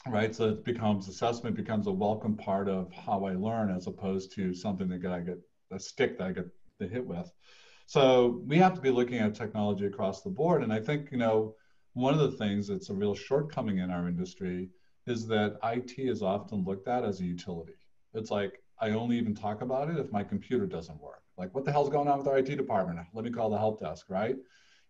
right? So it becomes assessment becomes a welcome part of how I learn as opposed to something that I get a stick that I get hit with. So we have to be looking at technology across the board. And I think, you know, one of the things that's a real shortcoming in our industry is that IT is often looked at as a utility. It's like, I only even talk about it if my computer doesn't work. Like, what the hell's going on with our IT department? Let me call the help desk, right?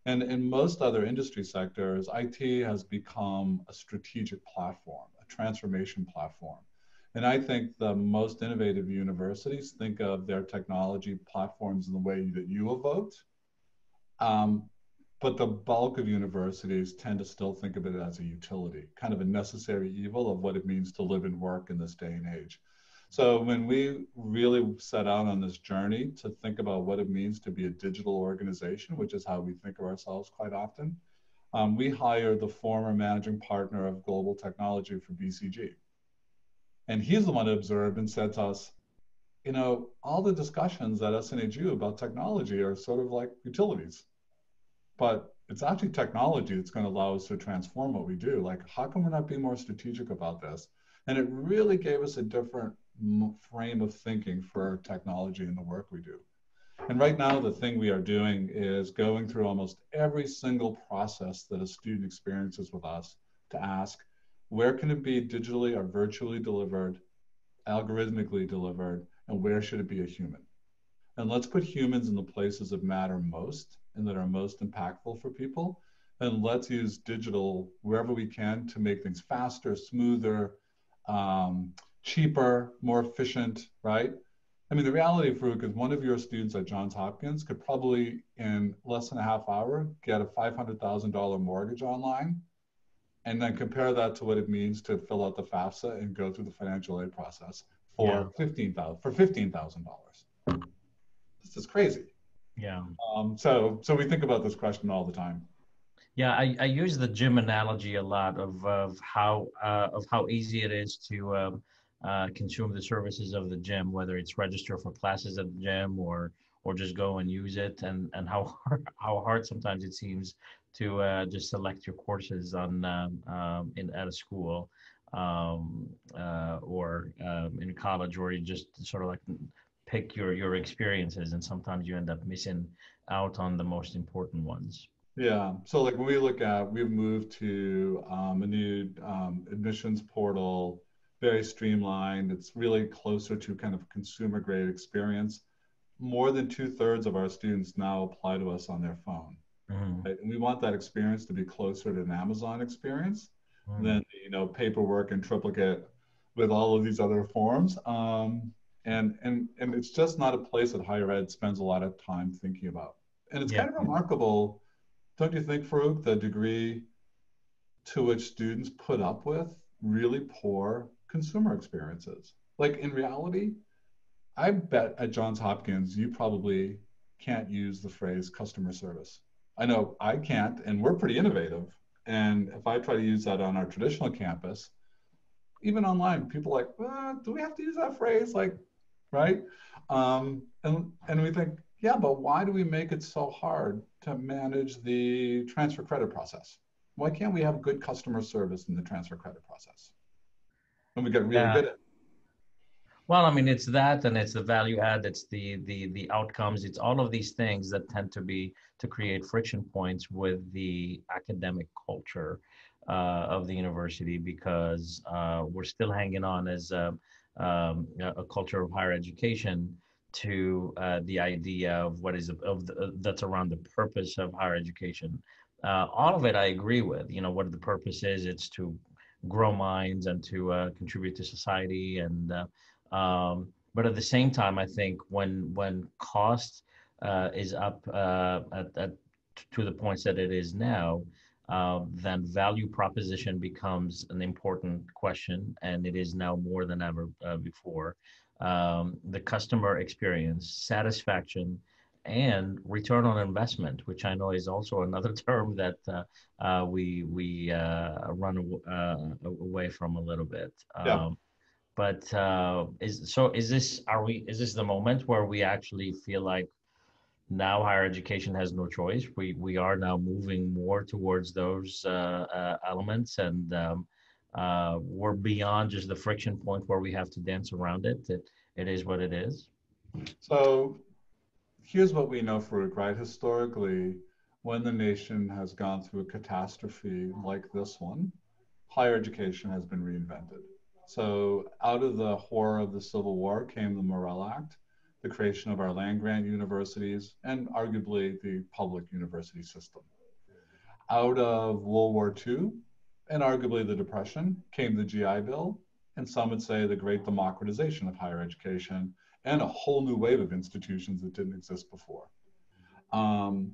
And in most other industry sectors, IT has become a strategic platform, a transformation platform. And I think the most innovative universities think of their technology platforms in the way that you evoked. Um, but the bulk of universities tend to still think of it as a utility, kind of a necessary evil of what it means to live and work in this day and age. So when we really set out on this journey to think about what it means to be a digital organization, which is how we think of ourselves quite often, um, we hired the former managing partner of global technology for BCG. And he's the one who observed and said to us, you know, all the discussions at SNHU about technology are sort of like utilities. But it's actually technology that's going to allow us to transform what we do. Like, how can we're not be more strategic about this? And it really gave us a different frame of thinking for technology and the work we do. And right now, the thing we are doing is going through almost every single process that a student experiences with us to ask, where can it be digitally or virtually delivered, algorithmically delivered, and where should it be a human? And let's put humans in the places that matter most and that are most impactful for people. And let's use digital wherever we can to make things faster, smoother, um, cheaper, more efficient, right? I mean, the reality, Farouk, is one of your students at Johns Hopkins could probably, in less than a half hour, get a $500,000 mortgage online, and then compare that to what it means to fill out the FAFSA and go through the financial aid process for yeah. fifteen thousand for fifteen thousand dollars. This is crazy. Yeah. Um, so, so we think about this question all the time. Yeah, I, I use the gym analogy a lot of, of how uh, of how easy it is to um, uh, consume the services of the gym, whether it's register for classes at the gym or or just go and use it, and and how hard, how hard sometimes it seems to uh, just select your courses on um, um, in at a school um, uh, or um, in college, or you just sort of like pick your your experiences, and sometimes you end up missing out on the most important ones. Yeah. So like when we look at, we've moved to um, a new um, admissions portal very streamlined. It's really closer to kind of consumer grade experience. More than two thirds of our students now apply to us on their phone. Mm-hmm. Right? And we want that experience to be closer to an Amazon experience mm-hmm. than you know paperwork and triplicate with all of these other forms. Um, and and and it's just not a place that higher ed spends a lot of time thinking about. And it's yeah. kind of remarkable, don't you think, Farouk, the degree to which students put up with really poor consumer experiences. Like in reality, I bet at Johns Hopkins, you probably can't use the phrase customer service. I know I can't, and we're pretty innovative. And if I try to use that on our traditional campus, even online, people are like, do we have to use that phrase? Like, right? Um, and, and we think, yeah, but why do we make it so hard to manage the transfer credit process? Why can't we have good customer service in the transfer credit process? and we get really yeah. good at. Well, I mean, it's that, and it's the value add, it's the the the outcomes, it's all of these things that tend to be to create friction points with the academic culture uh, of the university because uh, we're still hanging on as a, um, a culture of higher education to uh, the idea of what is of the, that's around the purpose of higher education. Uh, all of it, I agree with. You know, what the purpose is, it's to grow minds and to uh, contribute to society. And uh, um, but at the same time, I think when when cost uh, is up uh, at, at, to the points that it is now, uh, then value proposition becomes an important question, and it is now more than ever uh, before. Um, the customer experience, satisfaction, and return on investment, which I know is also another term that uh, uh, we we uh, run uh, away from a little bit. Yeah. But uh, is so is this are we is this the moment where we actually feel like now higher education has no choice? We we are now moving more towards those uh, elements and. Um, we're beyond just the friction point where we have to dance around it. It, it is what it is. So here's what we know, Farouk, right? Historically, when the nation has gone through a catastrophe like this one, higher education has been reinvented. So, out of the horror of the Civil War came the Morrill Act, the creation of our land grant universities, and arguably the public university system. Out of World War II, and arguably the Depression, came the GI Bill, and some would say the great democratization of higher education, and a whole new wave of institutions that didn't exist before. Um,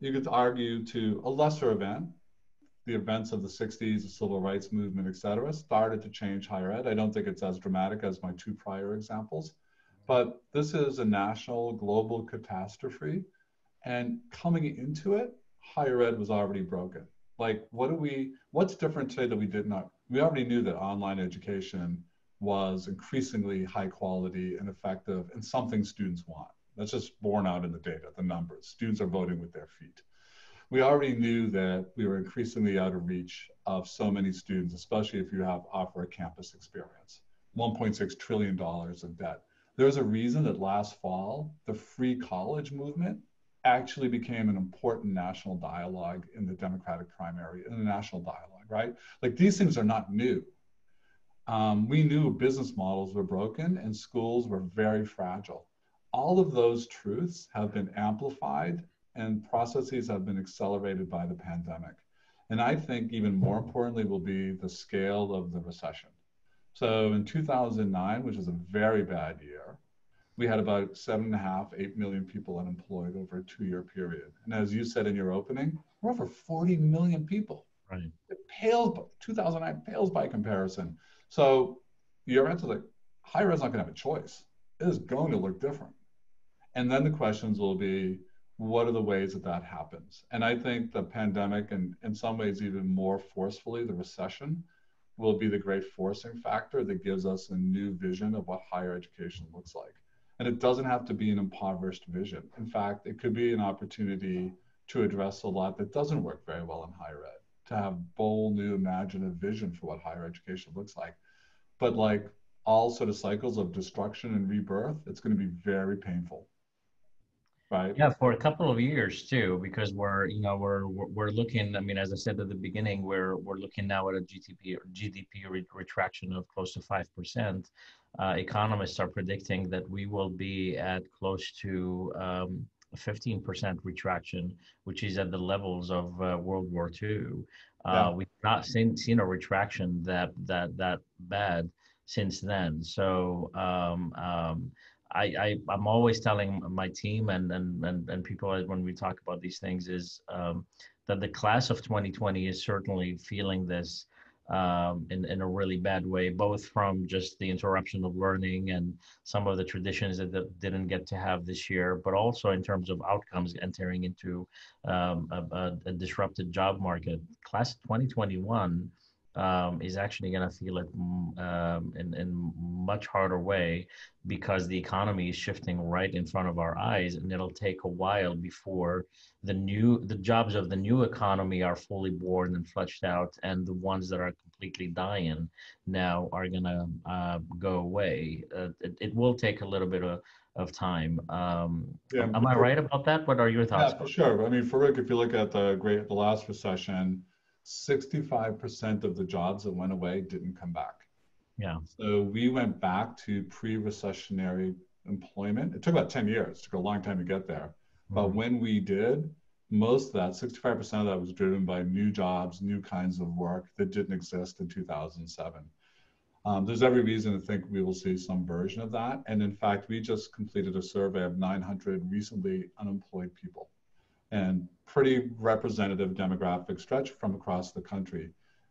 you could argue to a lesser event, the events of the 60s, the civil rights movement, et cetera, started to change higher ed. I don't think it's as dramatic as my two prior examples, but this is a national, global catastrophe. And coming into it, higher ed was already broken. Like, what do we, what's different today that we did not? We already knew that online education was increasingly high quality and effective and something students want. That's just borne out in the data, the numbers. Students are voting with their feet. We already knew that we were increasingly out of reach of so many students, especially if you have offer a campus experience. $1.6 trillion of debt. There's a reason that last fall, the free college movement actually became an important national dialogue in the Democratic primary, in the national dialogue, right? Like these things are not new. Um, we knew business models were broken and schools were very fragile. All of those truths have been amplified and processes have been accelerated by the pandemic. And I think even more importantly will be the scale of the recession. So in 2009, which is a very bad year, we had about seven and a half, eight million people unemployed over a two year period. And as you said in your opening, we're over 40 million people. Right. It pales, 2009 pales by comparison. So your answer is like higher is not going to have a choice. It is going to look different. And then the questions will be, what are the ways that that happens? And I think the pandemic, and in some ways even more forcefully, the recession, will be the great forcing factor that gives us a new vision of what higher education looks like. And it doesn't have to be an impoverished vision. In fact, it could be an opportunity to address a lot that doesn't work very well in higher ed, to have bold, new, imaginative vision for what higher education looks like. But like all sort of cycles of destruction and rebirth, it's going to be very painful. Right. Yeah, for a couple of years too, because we're you know we're we're looking. I mean, as I said at the beginning, we're we're looking now at a GDP GDP retraction of close to five percent uh, economists are predicting that we will be at close to um, 15% retraction, which is at the levels of uh, World War II. Uh, yeah. We've not seen, seen a retraction that that that bad since then. So um, um, I, I am always telling my team and, and and and people when we talk about these things is um, that the class of 2020 is certainly feeling this um, in, in a really bad way, both from just the interruption of learning and some of the traditions that, that didn't get to have this year, but also in terms of outcomes entering into um, a, a, disrupted job market. Class 2021 um, is actually going to feel it mm, um, in in much harder way because the economy is shifting right in front of our eyes, and it'll take a while before the new the jobs of the new economy are fully born and fleshed out, and the ones that are completely dying now are going to uh, go away. Uh, it, it will take a little bit of of time. Um, yeah, am I right about that? What are your thoughts? Yeah, for sure. I mean, Farouk, if you look at the great the last recession 65% of the jobs that went away didn't come back. Yeah. So we went back to pre recessionary employment. It took about 10 years, it took a long time to get there. Mm-hmm. But when we did, most of that, 65% of that was driven by new jobs, new kinds of work that didn't exist in 2007. Um, there's every reason to think we will see some version of that. And in fact, we just completed a survey of 900 recently unemployed people and pretty representative demographic stretch from across the country.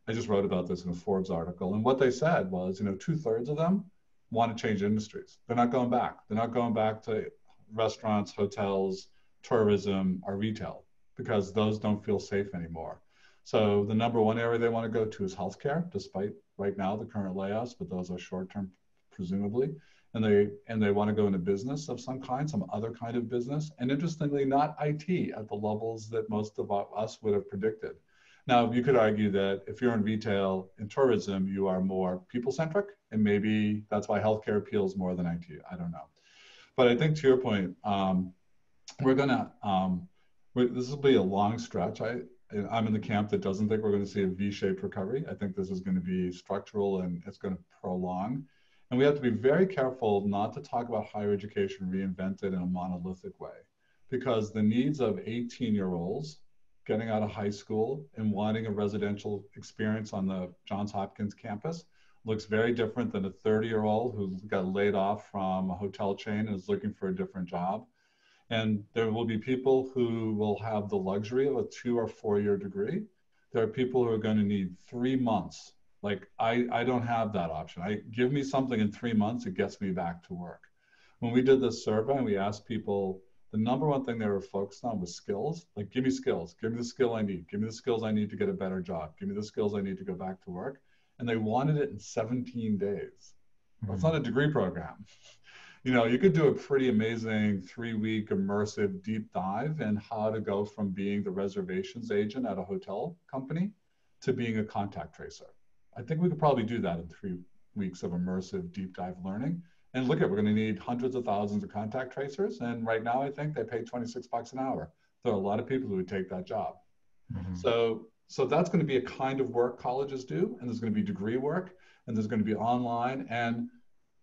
I just wrote about this in a Forbes article. And what they said was, you know, two thirds of them want to change industries. They're not going back. They're not going back to restaurants, hotels, tourism, or retail because those don't feel safe anymore. So the number one area they want to go to is healthcare, despite right now the current layoffs, but those are short term, presumably and they and they want to go into business of some kind, some other kind of business, and interestingly, not IT at the levels that most of us would have predicted. Now, you could argue that if you're in retail and tourism, you are more people centric, and maybe that's why healthcare appeals more than IT. I don't know, but I think to your point, um, we're gonna um, we're, this will be a long stretch. I I'm in the camp that doesn't think we're going to see a V-shaped recovery. I think this is going to be structural and it's going to prolong. And we have to be very careful not to talk about higher education reinvented in a monolithic way, because the needs of 18 year olds getting out of high school and wanting a residential experience on the Johns Hopkins campus looks very different than a 30 year old who got laid off from a hotel chain and is looking for a different job. And there will be people who will have the luxury of a two or four year degree. There are people who are going to need three months like I, I don't have that option. I give me something in three months, it gets me back to work. When we did this survey and we asked people, the number one thing they were focused on was skills. Like, give me skills, give me the skill I need, give me the skills I need to get a better job, give me the skills I need to go back to work. And they wanted it in 17 days. Mm-hmm. It's not a degree program. you know, you could do a pretty amazing three week immersive deep dive in how to go from being the reservations agent at a hotel company to being a contact tracer I think we could probably do that in three weeks of immersive deep dive learning. And look at, we're going to need hundreds of thousands of contact tracers. And right now, I think they pay 26 bucks an hour. There are a lot of people who would take that job. Mm-hmm. So, so that's going to be a kind of work colleges do. And there's going to be degree work and there's going to be online. And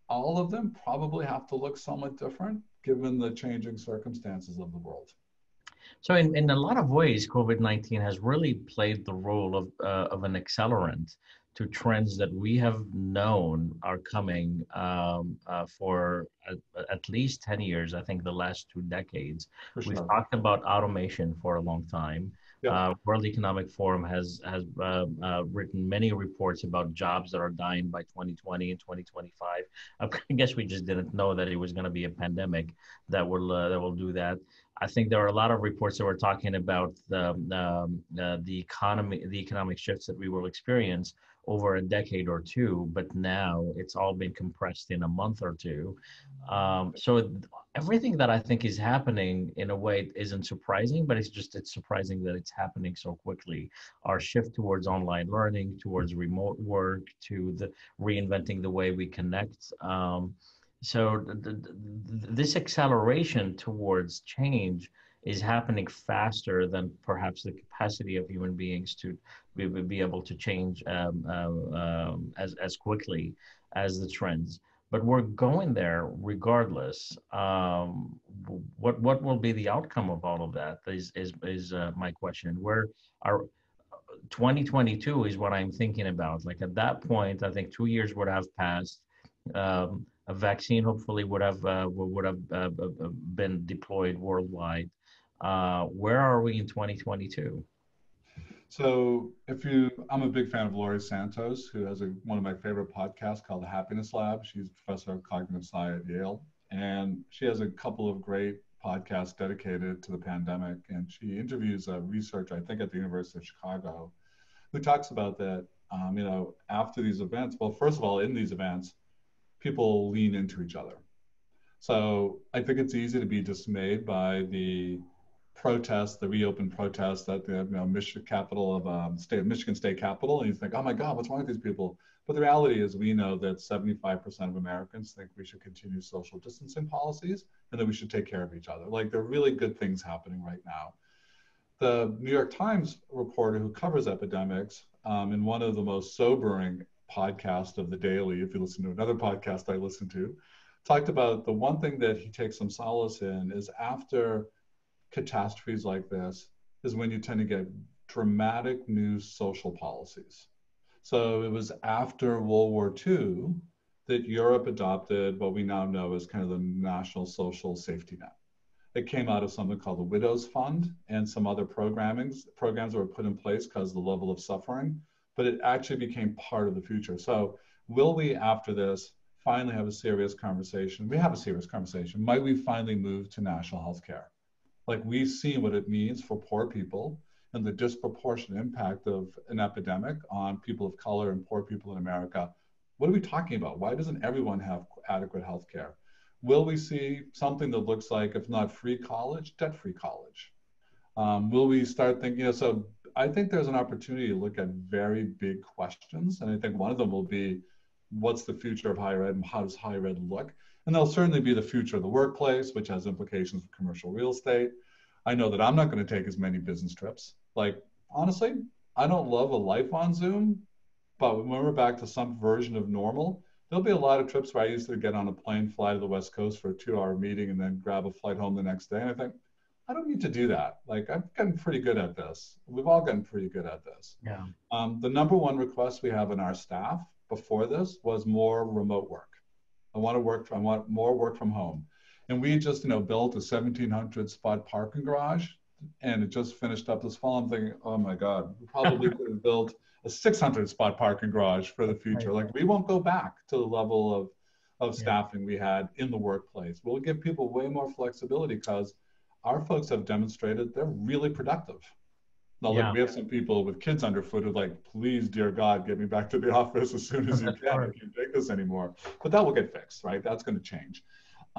all of them probably have to look somewhat different given the changing circumstances of the world. So, in, in a lot of ways, COVID 19 has really played the role of, uh, of an accelerant to trends that we have known are coming um, uh, for at, at, least 10 years, I think the last two decades. Sure. We've talked about automation for a long time. Yep. Uh, World Economic Forum has has uh, uh, written many reports about jobs that are dying by 2020 and 2025. I guess we just didn't know that it was going to be a pandemic that will uh, that will do that. I think there are a lot of reports that were talking about the um, uh, the economy, the economic shifts that we will experience over a decade or two, but now it's all been compressed in a month or two. Um, so everything that I think is happening in a way isn't surprising, but it's just it's surprising that it's happening so quickly. Our shift towards online learning, towards remote work, to the reinventing the way we connect. Um, so the, the, this acceleration towards change is happening faster than perhaps the capacity of human beings to be, be able to change um, uh, um, as, as quickly as the trends. But we're going there regardless. Um, what what will be the outcome of all of that is is, is uh, my question. Where are 2022 is what I'm thinking about. Like at that point, I think two years would have passed. Um, a vaccine hopefully would have uh, would have uh, been deployed worldwide. Uh, where are we in 2022? So, if you, I'm a big fan of Laurie Santos, who has a, one of my favorite podcasts called The Happiness Lab. She's a professor of cognitive science at Yale, and she has a couple of great podcasts dedicated to the pandemic. And she interviews a researcher, I think, at the University of Chicago, who talks about that. Um, you know, after these events, well, first of all, in these events, people lean into each other. So I think it's easy to be dismayed by the protests, the reopened protests at the you know, Michigan capital of um, state, Michigan State Capitol, and you think, oh my God, what's wrong with these people? But the reality is, we know that 75% of Americans think we should continue social distancing policies and that we should take care of each other. Like there are really good things happening right now. The New York Times reporter who covers epidemics um, in one of the most sobering podcasts of the daily, if you listen to another podcast I listen to, talked about the one thing that he takes some solace in is after catastrophes like this is when you tend to get dramatic new social policies. So it was after World War II that Europe adopted what we now know as kind of the national social safety net. It came out of something called the Widows Fund and some other programmings, programs that were put in place because of the level of suffering, but it actually became part of the future. So will we, after this, finally have a serious conversation? We have a serious conversation. Might we finally move to national health care? Like we see what it means for poor people and the disproportionate impact of an epidemic on people of color and poor people in America. What are we talking about? Why doesn't everyone have adequate health care? Will we see something that looks like, if not free college, debt free college? Um, will we start thinking, you know, so I think there's an opportunity to look at very big questions. And I think one of them will be what's the future of higher ed and how does higher ed look? And they'll certainly be the future of the workplace, which has implications for commercial real estate. I know that I'm not going to take as many business trips. Like, honestly, I don't love a life on Zoom, but when we're back to some version of normal, there'll be a lot of trips where I used to get on a plane, fly to the West Coast for a two hour meeting, and then grab a flight home the next day. And I think, I don't need to do that. Like, I've gotten pretty good at this. We've all gotten pretty good at this. Yeah. Um, the number one request we have in our staff before this was more remote work. I want to work. I want more work from home. And we just, you know, built a 1700 spot parking garage, and it just finished up this fall. I'm thinking, oh my God, we probably could have built a 600 spot parking garage for the future. Like we won't go back to the level of of staffing yeah. we had in the workplace. We'll give people way more flexibility because our folks have demonstrated they're really productive. Now, yeah. like we have some people with kids underfoot who like, please, dear God, get me back to the office as soon as you can. I can't take this anymore. But that will get fixed, right? That's going to change.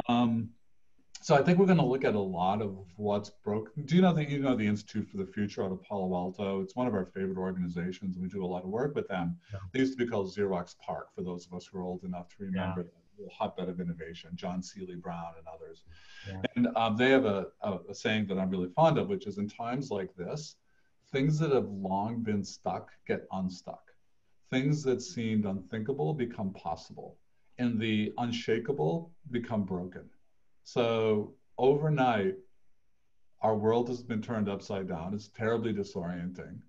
Um, so I think we're going to look at a lot of what's broken. Do you know that you know the Institute for the Future out of Palo Alto? It's one of our favorite organizations. We do a lot of work with them. Yeah. They used to be called Xerox PARC for those of us who are old enough to remember yeah. hotbed of innovation, John Seely Brown and others. Yeah. And um, they have a, a, a saying that I'm really fond of, which is in times like this, things that have long been stuck get unstuck. Things that seemed unthinkable become possible, and the unshakable become broken. So overnight, our world has been turned upside down. It's terribly disorienting.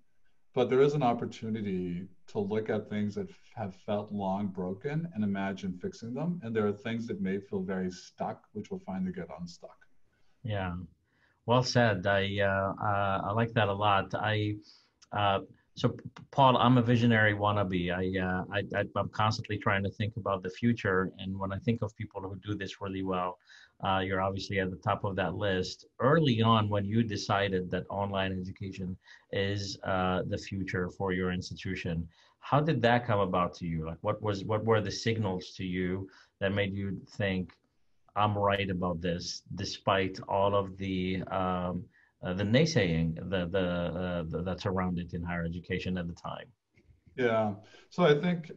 But there is an opportunity to look at things that have felt long broken and imagine fixing them. And there are things that may feel very stuck, which will finally get unstuck. Yeah, well said. I uh, uh, I like that a lot. I uh, so Paul, I'm a visionary wannabe. I, uh, I, I am constantly trying to think about the future, and when I think of people who do this really well, uh, you're obviously at the top of that list. Early on, when you decided that online education is uh, the future for your institution, how did that come about to you? Like, what was what were the signals to you that made you think, I'm right about this, despite all of the um, uh, the naysaying the, the, uh, the, that in higher education at the time. Yeah, so I think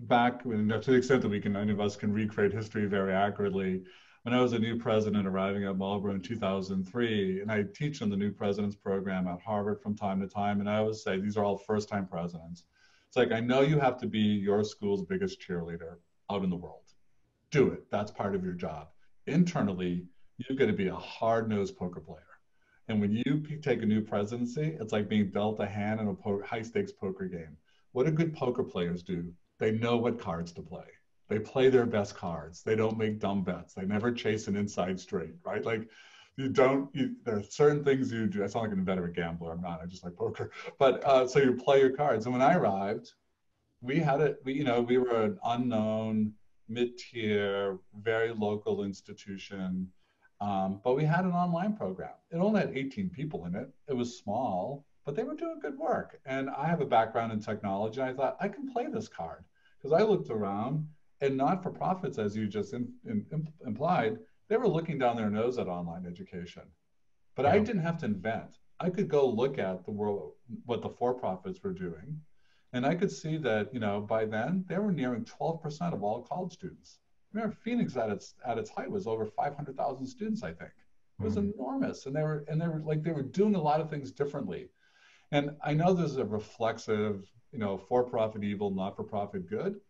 back to the extent that we can, any of us can recreate history very accurately. When I was a new president arriving at Marlboro in 2003, and I teach in the new president's program at Harvard from time to time, and I always say these are all first-time presidents. It's like I know you have to be your school's biggest cheerleader out in the world. Do it. That's part of your job. Internally, you've got to be a hard-nosed poker player. And when you take a new presidency, it's like being dealt a hand in a po- high stakes poker game. What do good poker players do? They know what cards to play. They play their best cards. They don't make dumb bets. They never chase an inside straight, right? Like you don't, you, there are certain things you do. I sound like an inveterate gambler. I'm not, I just like poker. But uh, so you play your cards. And when I arrived, we had it, we, you know, we were an unknown, mid tier, very local institution um, but we had an online program. It only had 18 people in it. It was small, but they were doing good work. And I have a background in technology. I thought I can play this card because I looked around and not for profits, as you just in, in, implied, they were looking down their nose at online education. But yeah. I didn't have to invent. I could go look at the world, what the for profits were doing. And I could see that, you know, by then they were nearing 12% of all college students. Remember, Phoenix at its at its height was over 500,000 students. I think it was mm-hmm. enormous, and they were and they were like they were doing a lot of things differently. And I know there's a reflexive, you know, for-profit evil, not-for-profit good.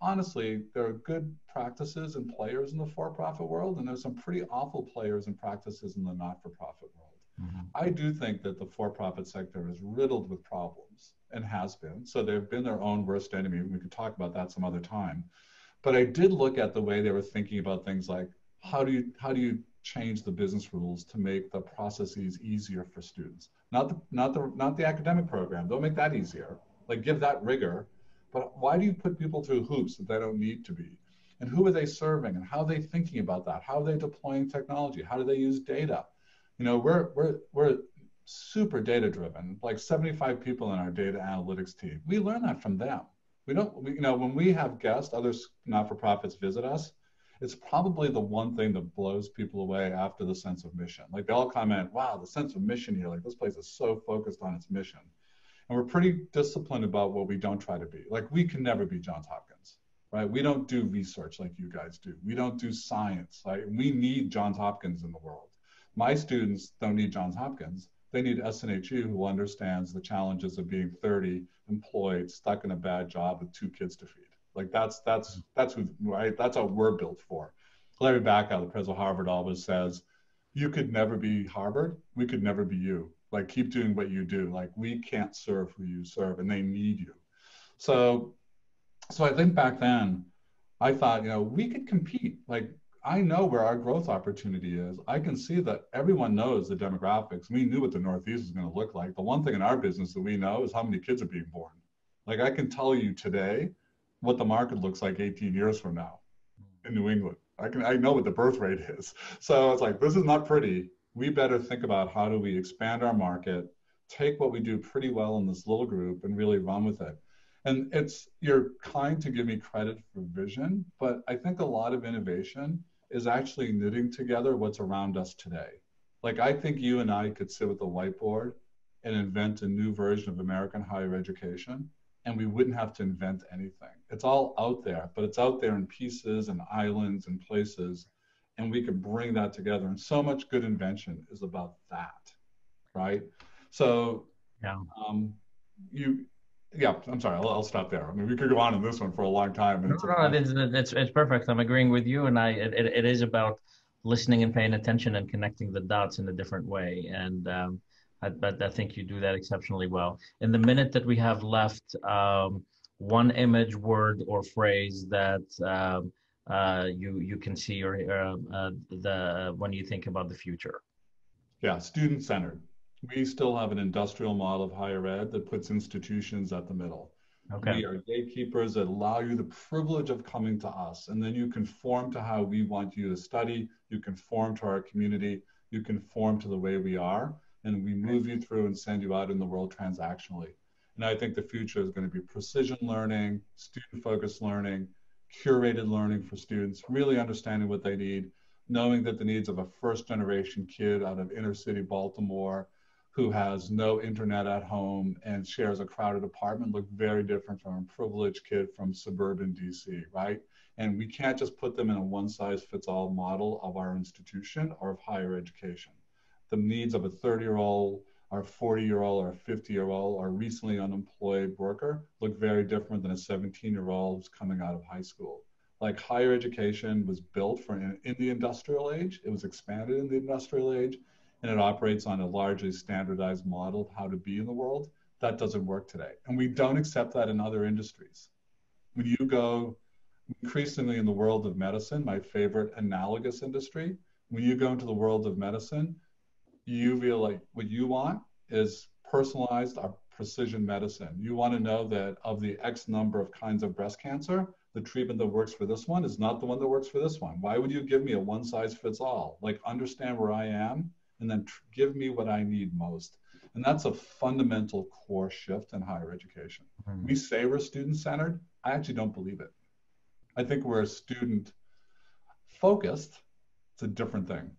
Honestly, there are good practices and players in the for-profit world, and there's some pretty awful players and practices in the not-for-profit world. Mm-hmm. I do think that the for-profit sector is riddled with problems and has been. So they've been their own worst enemy. We could talk about that some other time. But I did look at the way they were thinking about things like how do you how do you change the business rules to make the processes easier for students? Not the not the not the academic program. Don't make that easier. Like give that rigor. But why do you put people through hoops that they don't need to be? And who are they serving? And how are they thinking about that? How are they deploying technology? How do they use data? You know, we're we're we're super data driven. Like 75 people in our data analytics team. We learn that from them we don't, we, you know, when we have guests, other not-for-profits visit us, it's probably the one thing that blows people away after the sense of mission. Like they all comment, wow, the sense of mission here, like this place is so focused on its mission. And we're pretty disciplined about what we don't try to be. Like we can never be Johns Hopkins, right? We don't do research like you guys do. We don't do science. Like we need Johns Hopkins in the world. My students don't need Johns Hopkins. They need SNHU who understands the challenges of being 30, employed, stuck in a bad job with two kids to feed. Like that's that's that's who right. That's what we're built for. Larry Bacow, the president of Harvard, always says, "You could never be Harvard. We could never be you. Like keep doing what you do. Like we can't serve who you serve, and they need you." So, so I think back then, I thought, you know, we could compete. Like I know where our growth opportunity is. I can see that everyone knows the demographics. We knew what the Northeast is going to look like. The one thing in our business that we know is how many kids are being born. Like I can tell you today what the market looks like 18 years from now in New England. I can I know what the birth rate is. So it's like this is not pretty. We better think about how do we expand our market, take what we do pretty well in this little group and really run with it. And it's you're kind to give me credit for vision, but I think a lot of innovation is actually knitting together what's around us today. Like I think you and I could sit with a whiteboard and invent a new version of American higher education and we wouldn't have to invent anything. It's all out there, but it's out there in pieces and islands and places, and we can bring that together. And so much good invention is about that, right? So, yeah, um, you, yeah, I'm sorry, I'll, I'll, stop there. I mean, we could go on in this one for a long time. No, no, it's, it's, it's perfect. I'm agreeing with you, and I it, it is about listening and paying attention and connecting the dots in a different way. And um, I, but I think you do that exceptionally well. In the minute that we have left, um, one image, word, or phrase that um, uh, you you can see or uh, uh, the when you think about the future. Yeah, student centered. We still have an industrial model of higher ed that puts institutions at the middle. Okay. We are gatekeepers that allow you the privilege of coming to us, and then you conform to how we want you to study. You conform to our community. You conform to the way we are and we move you through and send you out in the world transactionally. And I think the future is going to be precision learning, student focused learning, curated learning for students, really understanding what they need, knowing that the needs of a first generation kid out of inner city Baltimore who has no internet at home and shares a crowded apartment look very different from a privileged kid from suburban DC, right? And we can't just put them in a one size fits all model of our institution or of higher education the needs of a 30 year old or 40 year old or 50 year old or recently unemployed worker look very different than a 17 year old who's coming out of high school. Like higher education was built for in, in the industrial age, it was expanded in the industrial age, and it operates on a largely standardized model of how to be in the world. That doesn't work today. And we don't accept that in other industries. When you go increasingly in the world of medicine, my favorite analogous industry, when you go into the world of medicine, you feel like what you want is personalized or precision medicine. You want to know that of the X number of kinds of breast cancer, the treatment that works for this one is not the one that works for this one. Why would you give me a one size fits all? Like, understand where I am and then tr- give me what I need most. And that's a fundamental core shift in higher education. Mm-hmm. We say we're student centered. I actually don't believe it. I think we're student focused. It's a different thing.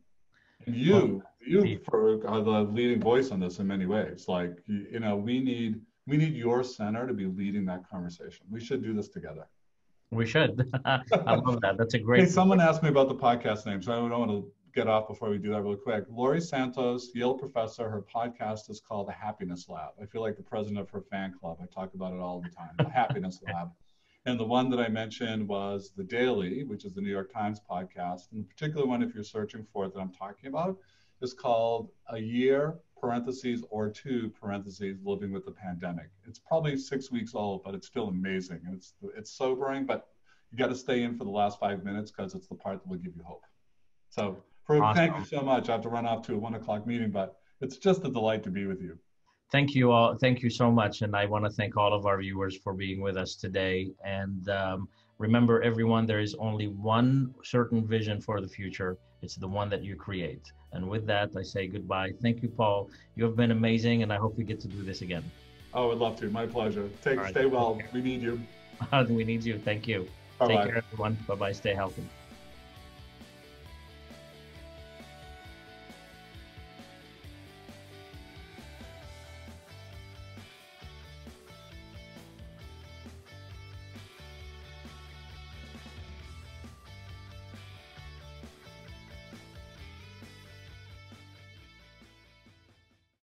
And you, you for, are the leading voice on this in many ways. Like, you, you know, we need we need your center to be leading that conversation. We should do this together. We should. I love that. That's a great. Hey, someone asked me about the podcast name, so I don't want to get off before we do that really quick. Laurie Santos, Yale professor, her podcast is called The Happiness Lab. I feel like the president of her fan club. I talk about it all the time. The Happiness Lab. And the one that I mentioned was The Daily, which is the New York Times podcast. And the particular one, if you're searching for it, that I'm talking about, is called A Year, parentheses, or Two, parentheses, Living with the Pandemic. It's probably six weeks old, but it's still amazing. And it's, it's sobering, but you got to stay in for the last five minutes because it's the part that will give you hope. So, awesome. thank you so much. I have to run off to a one o'clock meeting, but it's just a delight to be with you. Thank you all. Thank you so much. And I want to thank all of our viewers for being with us today. And um, remember, everyone, there is only one certain vision for the future. It's the one that you create. And with that, I say goodbye. Thank you, Paul. You have been amazing, and I hope we get to do this again. Oh, I'd love to. My pleasure. Take, right. Stay well. We need you. we need you. Thank you. Bye-bye. Take care, everyone. Bye bye. Stay healthy.